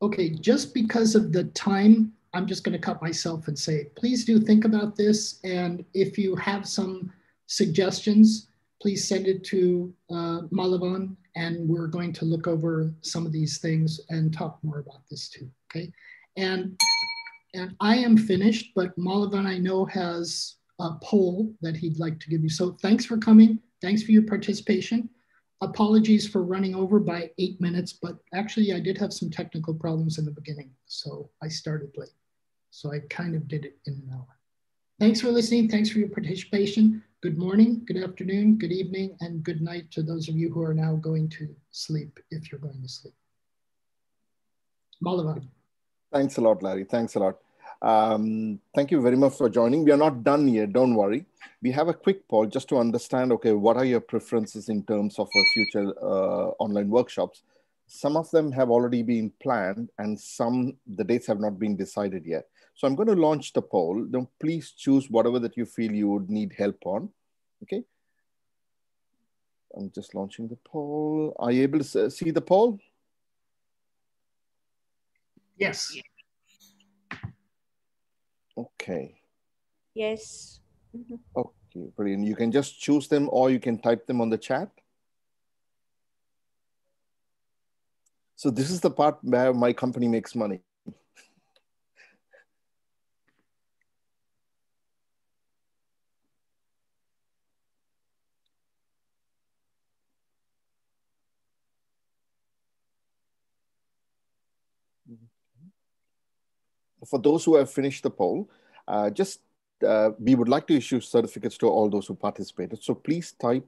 Okay, just because of the time, I'm just going to cut myself and say, please do think about this. And if you have some suggestions, please send it to uh, Malavan and we're going to look over some of these things and talk more about this too, okay? And, and I am finished, but Malavan I know has a poll that he'd like to give you. So thanks for coming. Thanks for your participation. Apologies for running over by eight minutes, but actually I did have some technical problems in the beginning, so I started late. So I kind of did it in an hour. Thanks for listening. Thanks for your participation. Good morning, good afternoon, good evening, and good night to those of you who are now going to sleep, if you're going to sleep. Malavan. Thanks a lot, Larry. Thanks a lot. Um, thank you very much for joining. We are not done yet, don't worry. We have a quick poll just to understand, okay, what are your preferences in terms of our future uh, online workshops? Some of them have already been planned and some, the dates have not been decided yet. So I'm going to launch the poll. Then please choose whatever that you feel you would need help on. Okay. I'm just launching the poll. Are you able to see the poll? Yes. Okay. Yes. Mm-hmm. Okay, brilliant. You can just choose them or you can type them on the chat. So this is the part where my company makes money. For those who have finished the poll, uh, just uh, we would like to issue certificates to all those who participated. So please type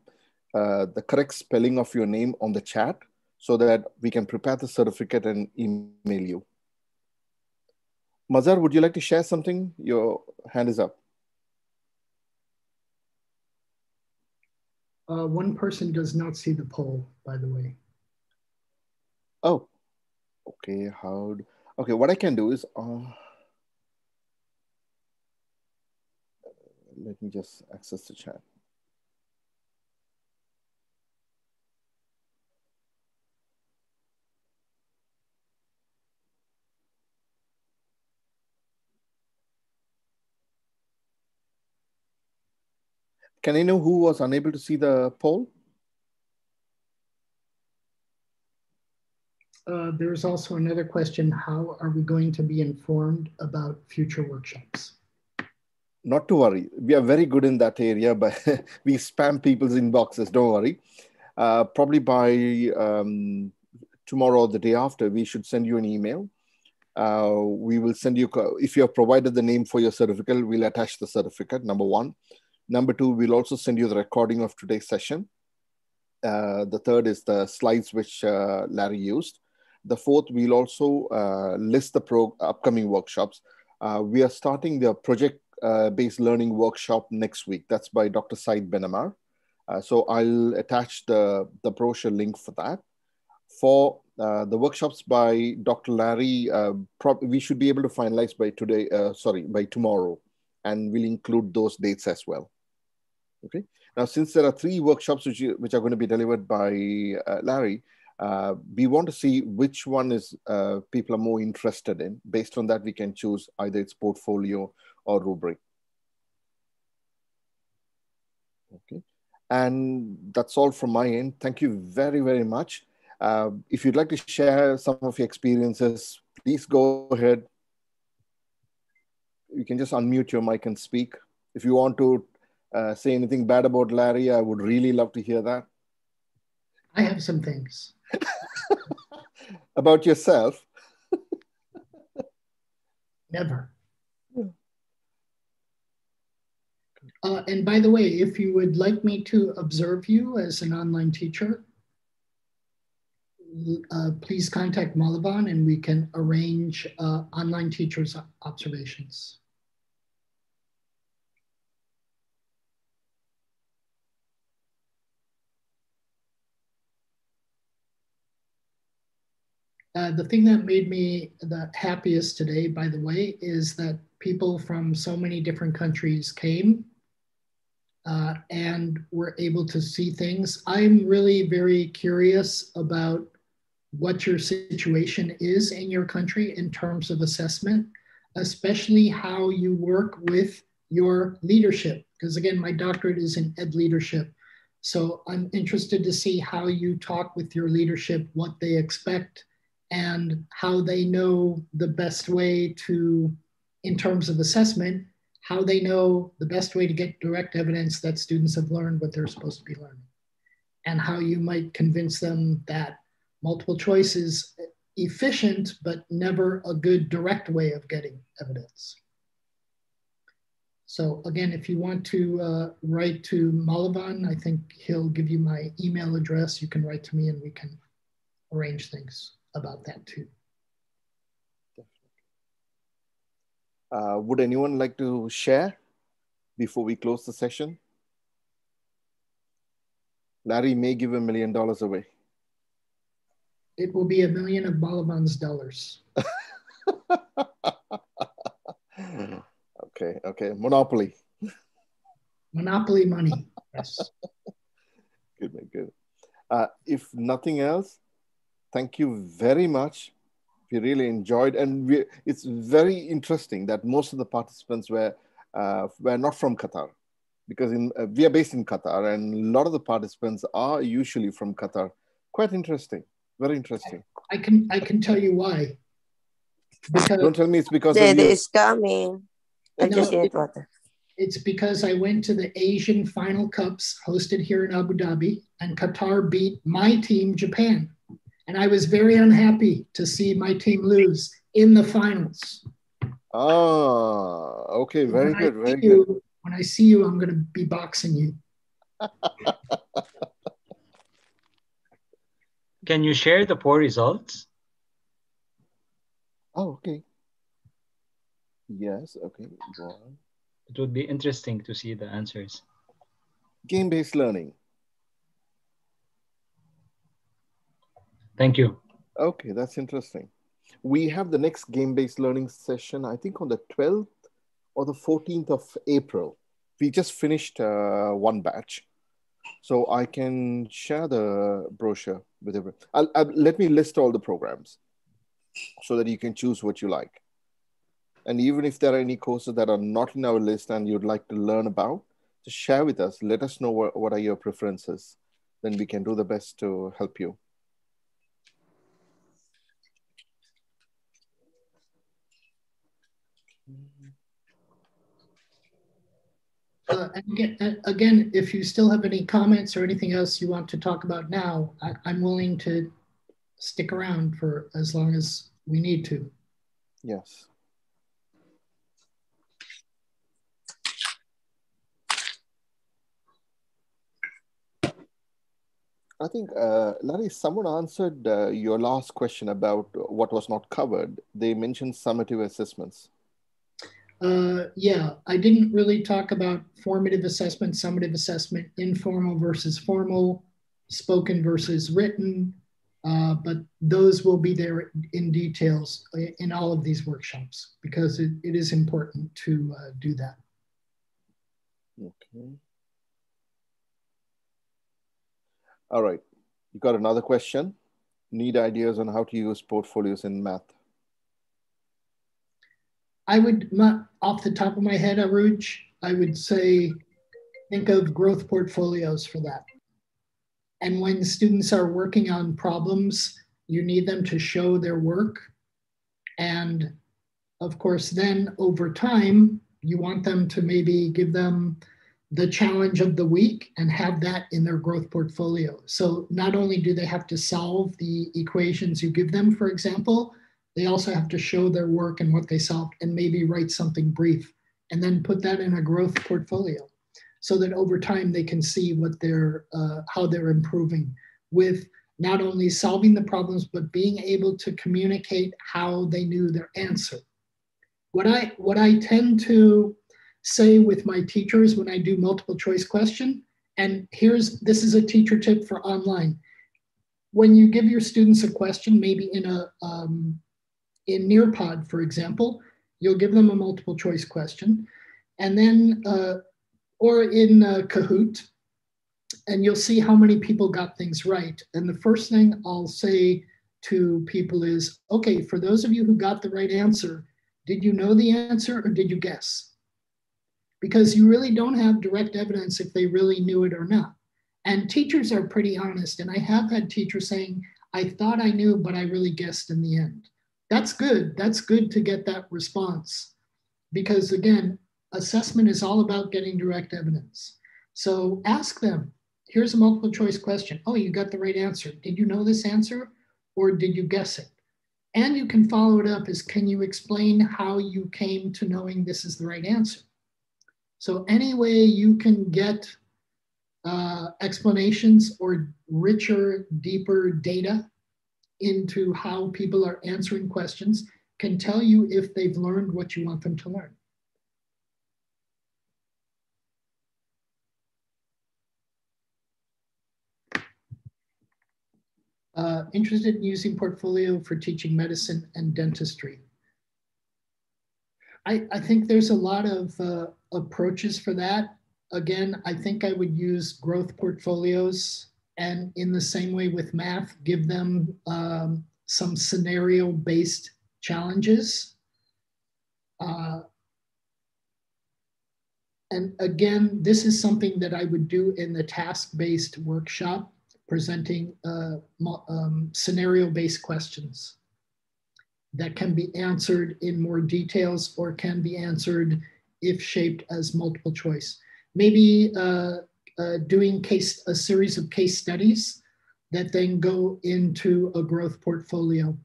uh, the correct spelling of your name on the chat so that we can prepare the certificate and email you. Mazhar, would you like to share something? Your hand is up. Uh, one person does not see the poll, by the way. Oh, okay. How? Okay, what I can do is, uh, let me just access the chat. Can I know who was unable to see the poll? Uh, there's also another question. How are we going to be informed about future workshops? not to worry. We are very good in that area, but we spam people's inboxes. Don't worry. Uh, probably by um, tomorrow or the day after, we should send you an email. Uh, we will send you, if you have provided the name for your certificate, we'll attach the certificate, number one. Number two, we'll also send you the recording of today's session. Uh, the third is the slides which uh, Larry used. The fourth, we'll also uh, list the pro upcoming workshops. Uh, we are starting the project uh, based learning workshop next week. That's by Dr. Said Benamar. Uh, so I'll attach the, the brochure link for that. For uh, the workshops by Dr. Larry, we should be able to finalize by today, sorry, by tomorrow, and we'll include those dates as well. Okay. Now, since there are three workshops which, you, which are going to be delivered by uh, Larry, uh, we want to see which one is uh, people are more interested in. Based on that, we can choose either its portfolio or rubric. Okay, and that's all from my end. Thank you very, very much. Uh, if you'd like to share some of your experiences, please go ahead. You can just unmute your mic and speak. If you want to uh, say anything bad about Larry, I would really love to hear that. I have some things. about yourself? Never. Uh, and by the way, if you would like me to observe you as an online teacher, uh, please contact Malavan and we can arrange uh, online teachers observations. Uh, the thing that made me the happiest today, by the way, is that people from so many different countries came uh, and were able to see things. I'm really very curious about what your situation is in your country in terms of assessment, especially how you work with your leadership. Because again, my doctorate is in ed leadership. So I'm interested to see how you talk with your leadership, what they expect, and how they know the best way to, in terms of assessment, how they know the best way to get direct evidence that students have learned what they're supposed to be learning, and how you might convince them that multiple choice is efficient, but never a good direct way of getting evidence. So again, if you want to uh, write to Malavan, I think he'll give you my email address. You can write to me and we can arrange things about that too. Uh, would anyone like to share before we close the session? Larry may give a million dollars away. It will be a million of Balaban's dollars. okay, okay. Monopoly. Monopoly money. Yes. good, good. Uh, if nothing else, thank you very much. We really enjoyed, and we, it's very interesting that most of the participants were uh, were not from Qatar, because in uh, we are based in Qatar, and a lot of the participants are usually from Qatar. Quite interesting, very interesting. I can I can tell you why. Because Don't tell me it's because it is coming. I no, just it, water. It's because I went to the Asian Final Cups hosted here in Abu Dhabi, and Qatar beat my team, Japan. And I was very unhappy to see my team lose in the finals. Ah, okay, very good, very good. You, when I see you, I'm going to be boxing you. Can you share the poor results? Oh, okay. Yes, okay. Go. It would be interesting to see the answers. Game-based learning. Thank you. Okay, that's interesting. We have the next game-based learning session, I think on the 12th or the 14th of April. We just finished uh, one batch. So I can share the brochure with everyone. I'll, I'll, let me list all the programs so that you can choose what you like. And even if there are any courses that are not in our list and you'd like to learn about, just share with us. Let us know what, what are your preferences. Then we can do the best to help you. Uh, again, again, if you still have any comments or anything else you want to talk about now, I, I'm willing to stick around for as long as we need to. Yes. I think, uh, Larry, someone answered uh, your last question about what was not covered. They mentioned summative assessments. Uh, yeah, I didn't really talk about formative assessment, summative assessment, informal versus formal, spoken versus written, uh, but those will be there in details in all of these workshops because it, it is important to uh, do that. Okay. All right. You got another question? Need ideas on how to use portfolios in math? I would, off the top of my head, Aruj, I would say think of growth portfolios for that. And when students are working on problems, you need them to show their work. And of course, then over time, you want them to maybe give them the challenge of the week and have that in their growth portfolio. So not only do they have to solve the equations you give them, for example, they also have to show their work and what they solved and maybe write something brief and then put that in a growth portfolio so that over time they can see what they're, uh, how they're improving with not only solving the problems, but being able to communicate how they knew their answer. What I, what I tend to say with my teachers when I do multiple choice question, and here's, this is a teacher tip for online. When you give your students a question, maybe in a, um, in Nearpod, for example, you'll give them a multiple choice question, and then, uh, or in uh, Kahoot, and you'll see how many people got things right. And the first thing I'll say to people is, okay, for those of you who got the right answer, did you know the answer or did you guess? Because you really don't have direct evidence if they really knew it or not. And teachers are pretty honest. And I have had teachers saying, I thought I knew, but I really guessed in the end that's good. That's good to get that response because again, assessment is all about getting direct evidence. So ask them, here's a multiple choice question. Oh, you got the right answer. Did you know this answer or did you guess it? And you can follow it up as can you explain how you came to knowing this is the right answer? So any way you can get uh, explanations or richer, deeper data into how people are answering questions can tell you if they've learned what you want them to learn. Uh, interested in using portfolio for teaching medicine and dentistry. I, I think there's a lot of uh, approaches for that. again, I think I would use growth portfolios and in the same way with math, give them um, some scenario-based challenges. Uh, and again, this is something that I would do in the task-based workshop, presenting uh, um, scenario-based questions that can be answered in more details or can be answered if shaped as multiple choice. Maybe uh, uh, doing case a series of case studies that then go into a growth portfolio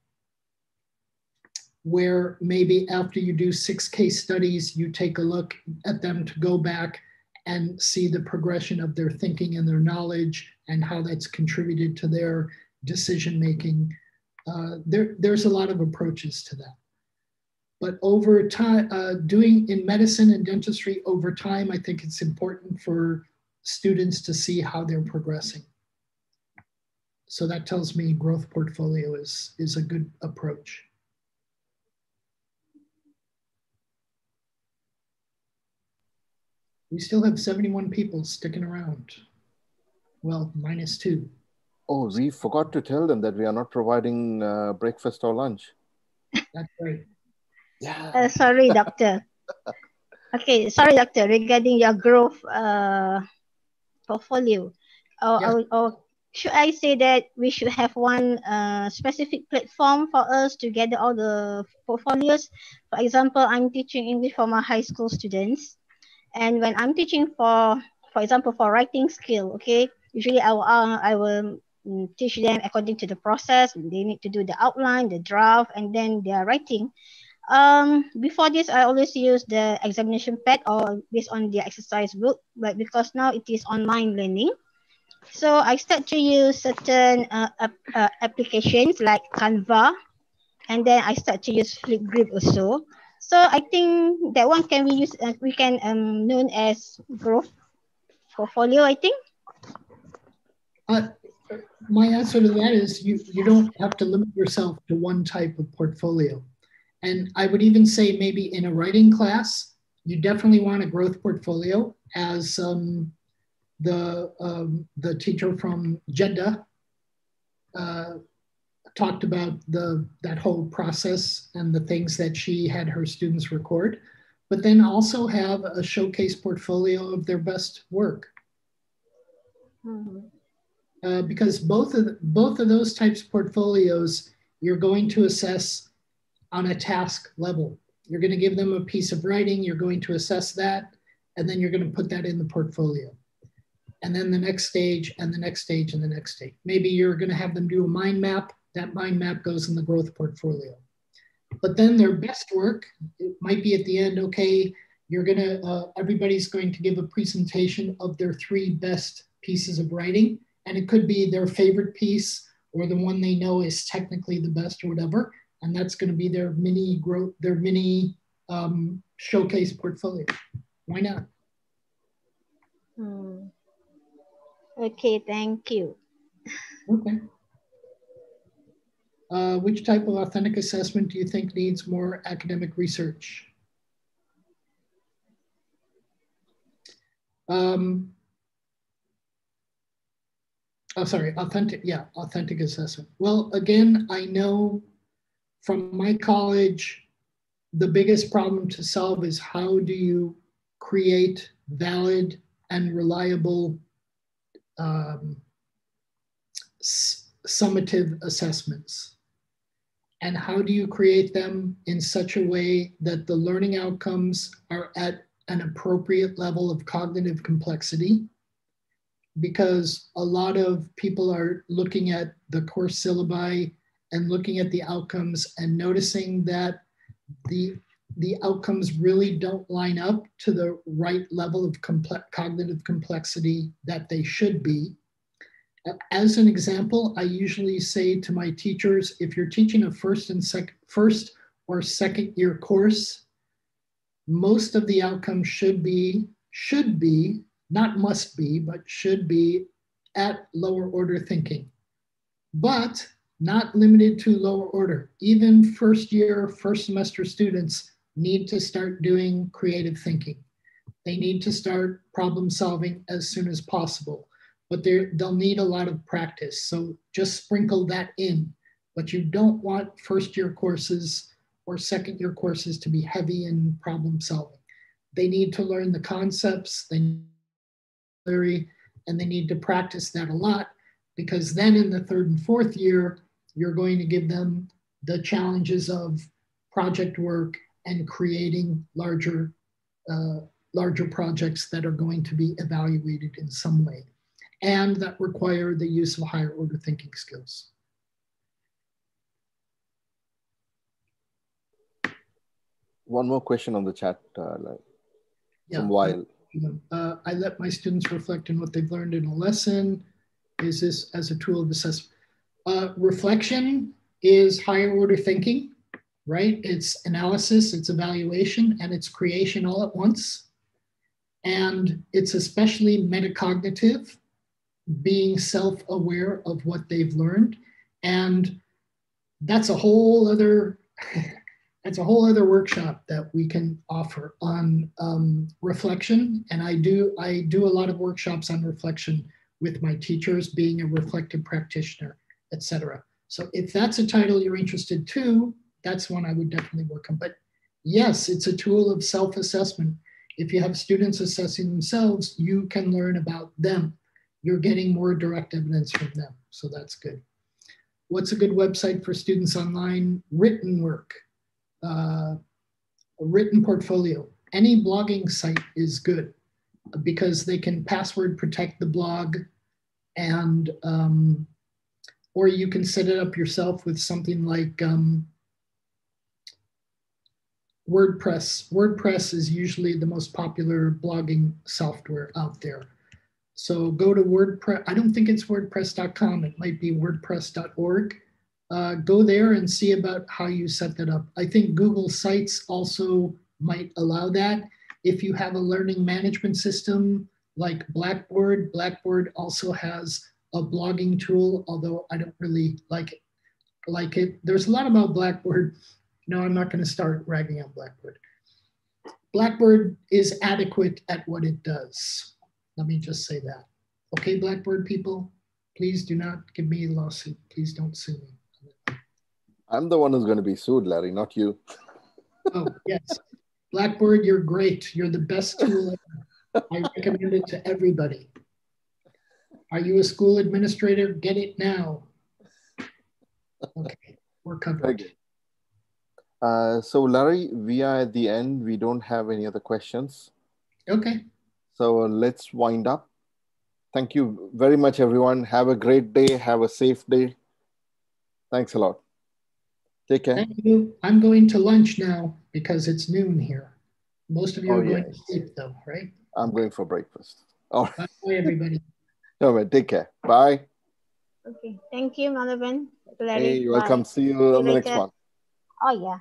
where maybe after you do six case studies, you take a look at them to go back and see the progression of their thinking and their knowledge and how that's contributed to their decision making. Uh, there, there's a lot of approaches to that. But over time, uh, doing in medicine and dentistry over time, I think it's important for students to see how they're progressing. So that tells me growth portfolio is, is a good approach. We still have 71 people sticking around. Well, minus two. Oh, we forgot to tell them that we are not providing uh, breakfast or lunch. That's right. Yeah. Uh, sorry, doctor. okay, sorry, doctor. Regarding your growth uh, portfolio, or, yes. or, or, should I say that we should have one uh, specific platform for us to gather all the portfolios? For example, I'm teaching English for my high school students, and when I'm teaching for, for example, for writing skill, okay, usually I will, uh, I will mm, teach them according to the process. They need to do the outline, the draft, and then they are writing. Um, before this, I always use the examination pad or based on the exercise book, but because now it is online learning, so I start to use certain uh, uh, applications like Canva, and then I start to use Flipgrid also. So I think that one can we use, uh, we can um, known as growth portfolio, I think. Uh, my answer to that is you, you don't have to limit yourself to one type of portfolio. And I would even say maybe in a writing class, you definitely want a growth portfolio as um, the, um, the teacher from Jeddah uh, talked about the, that whole process and the things that she had her students record, but then also have a showcase portfolio of their best work. Mm-hmm. Uh, because both of, the, both of those types of portfolios, you're going to assess on a task level. You're going to give them a piece of writing, you're going to assess that, and then you're going to put that in the portfolio. And then the next stage, and the next stage, and the next stage. Maybe you're going to have them do a mind map. That mind map goes in the growth portfolio. But then their best work, it might be at the end, okay, you're going to, uh, everybody's going to give a presentation of their three best pieces of writing. And it could be their favorite piece or the one they know is technically the best or whatever and that's going to be their mini growth, their mini um, showcase portfolio. Why not? Hmm. Okay, thank you. Okay. Uh, which type of authentic assessment do you think needs more academic research? Um, oh, sorry, authentic, yeah, authentic assessment. Well, again, I know from my college, the biggest problem to solve is how do you create valid and reliable um, summative assessments? And how do you create them in such a way that the learning outcomes are at an appropriate level of cognitive complexity? Because a lot of people are looking at the course syllabi and looking at the outcomes and noticing that the the outcomes really don't line up to the right level of comple cognitive complexity that they should be. As an example, I usually say to my teachers, if you're teaching a first and second, first or second year course, most of the outcomes should be, should be, not must be, but should be at lower order thinking. But not limited to lower order. Even first year, first semester students need to start doing creative thinking. They need to start problem solving as soon as possible, but they'll need a lot of practice. So just sprinkle that in. But you don't want first year courses or second year courses to be heavy in problem solving. They need to learn the concepts, they theory, and they need to practice that a lot because then in the third and fourth year, you're going to give them the challenges of project work and creating larger, uh, larger projects that are going to be evaluated in some way and that require the use of higher order thinking skills. One more question on the chat, uh, like, yeah, from while. Uh, I let my students reflect on what they've learned in a lesson. Is this as a tool of assessment? Uh, reflection is higher order thinking, right? It's analysis, it's evaluation, and it's creation all at once. And it's especially metacognitive, being self aware of what they've learned. And that's a whole other. that's a whole other workshop that we can offer on um, reflection and i do i do a lot of workshops on reflection with my teachers being a reflective practitioner etc so if that's a title you're interested to, that's one I would definitely work on. But yes, it's a tool of self-assessment. If you have students assessing themselves, you can learn about them. You're getting more direct evidence from them. So that's good. What's a good website for students online? Written work, uh, a written portfolio. Any blogging site is good because they can password protect the blog and um, or you can set it up yourself with something like um, WordPress. WordPress is usually the most popular blogging software out there. So go to WordPress. I don't think it's WordPress.com. It might be WordPress.org. Uh, go there and see about how you set that up. I think Google Sites also might allow that. If you have a learning management system like Blackboard, Blackboard also has a blogging tool, although I don't really like it. Like it. There's a lot about Blackboard. No, I'm not going to start ragging on Blackboard. Blackboard is adequate at what it does. Let me just say that. Okay, Blackboard people, please do not give me a lawsuit. Please don't sue me. I'm the one who's going to be sued, Larry, not you. oh, yes. Blackboard, you're great. You're the best tool ever. I recommend it to everybody. Are you a school administrator? Get it now. Okay, we're covered. Okay. Uh, so Larry, we are at the end. We don't have any other questions. Okay. So let's wind up. Thank you very much, everyone. Have a great day. Have a safe day. Thanks a lot. Take care. Thank you. I'm going to lunch now because it's noon here. Most of you oh, are going yes. to sleep though, right? I'm going for breakfast. All right. Bye, everybody. No, man, take care. Bye. Okay. Thank you, Malavan. Hey, you're welcome. See you on the next one. Oh, yeah.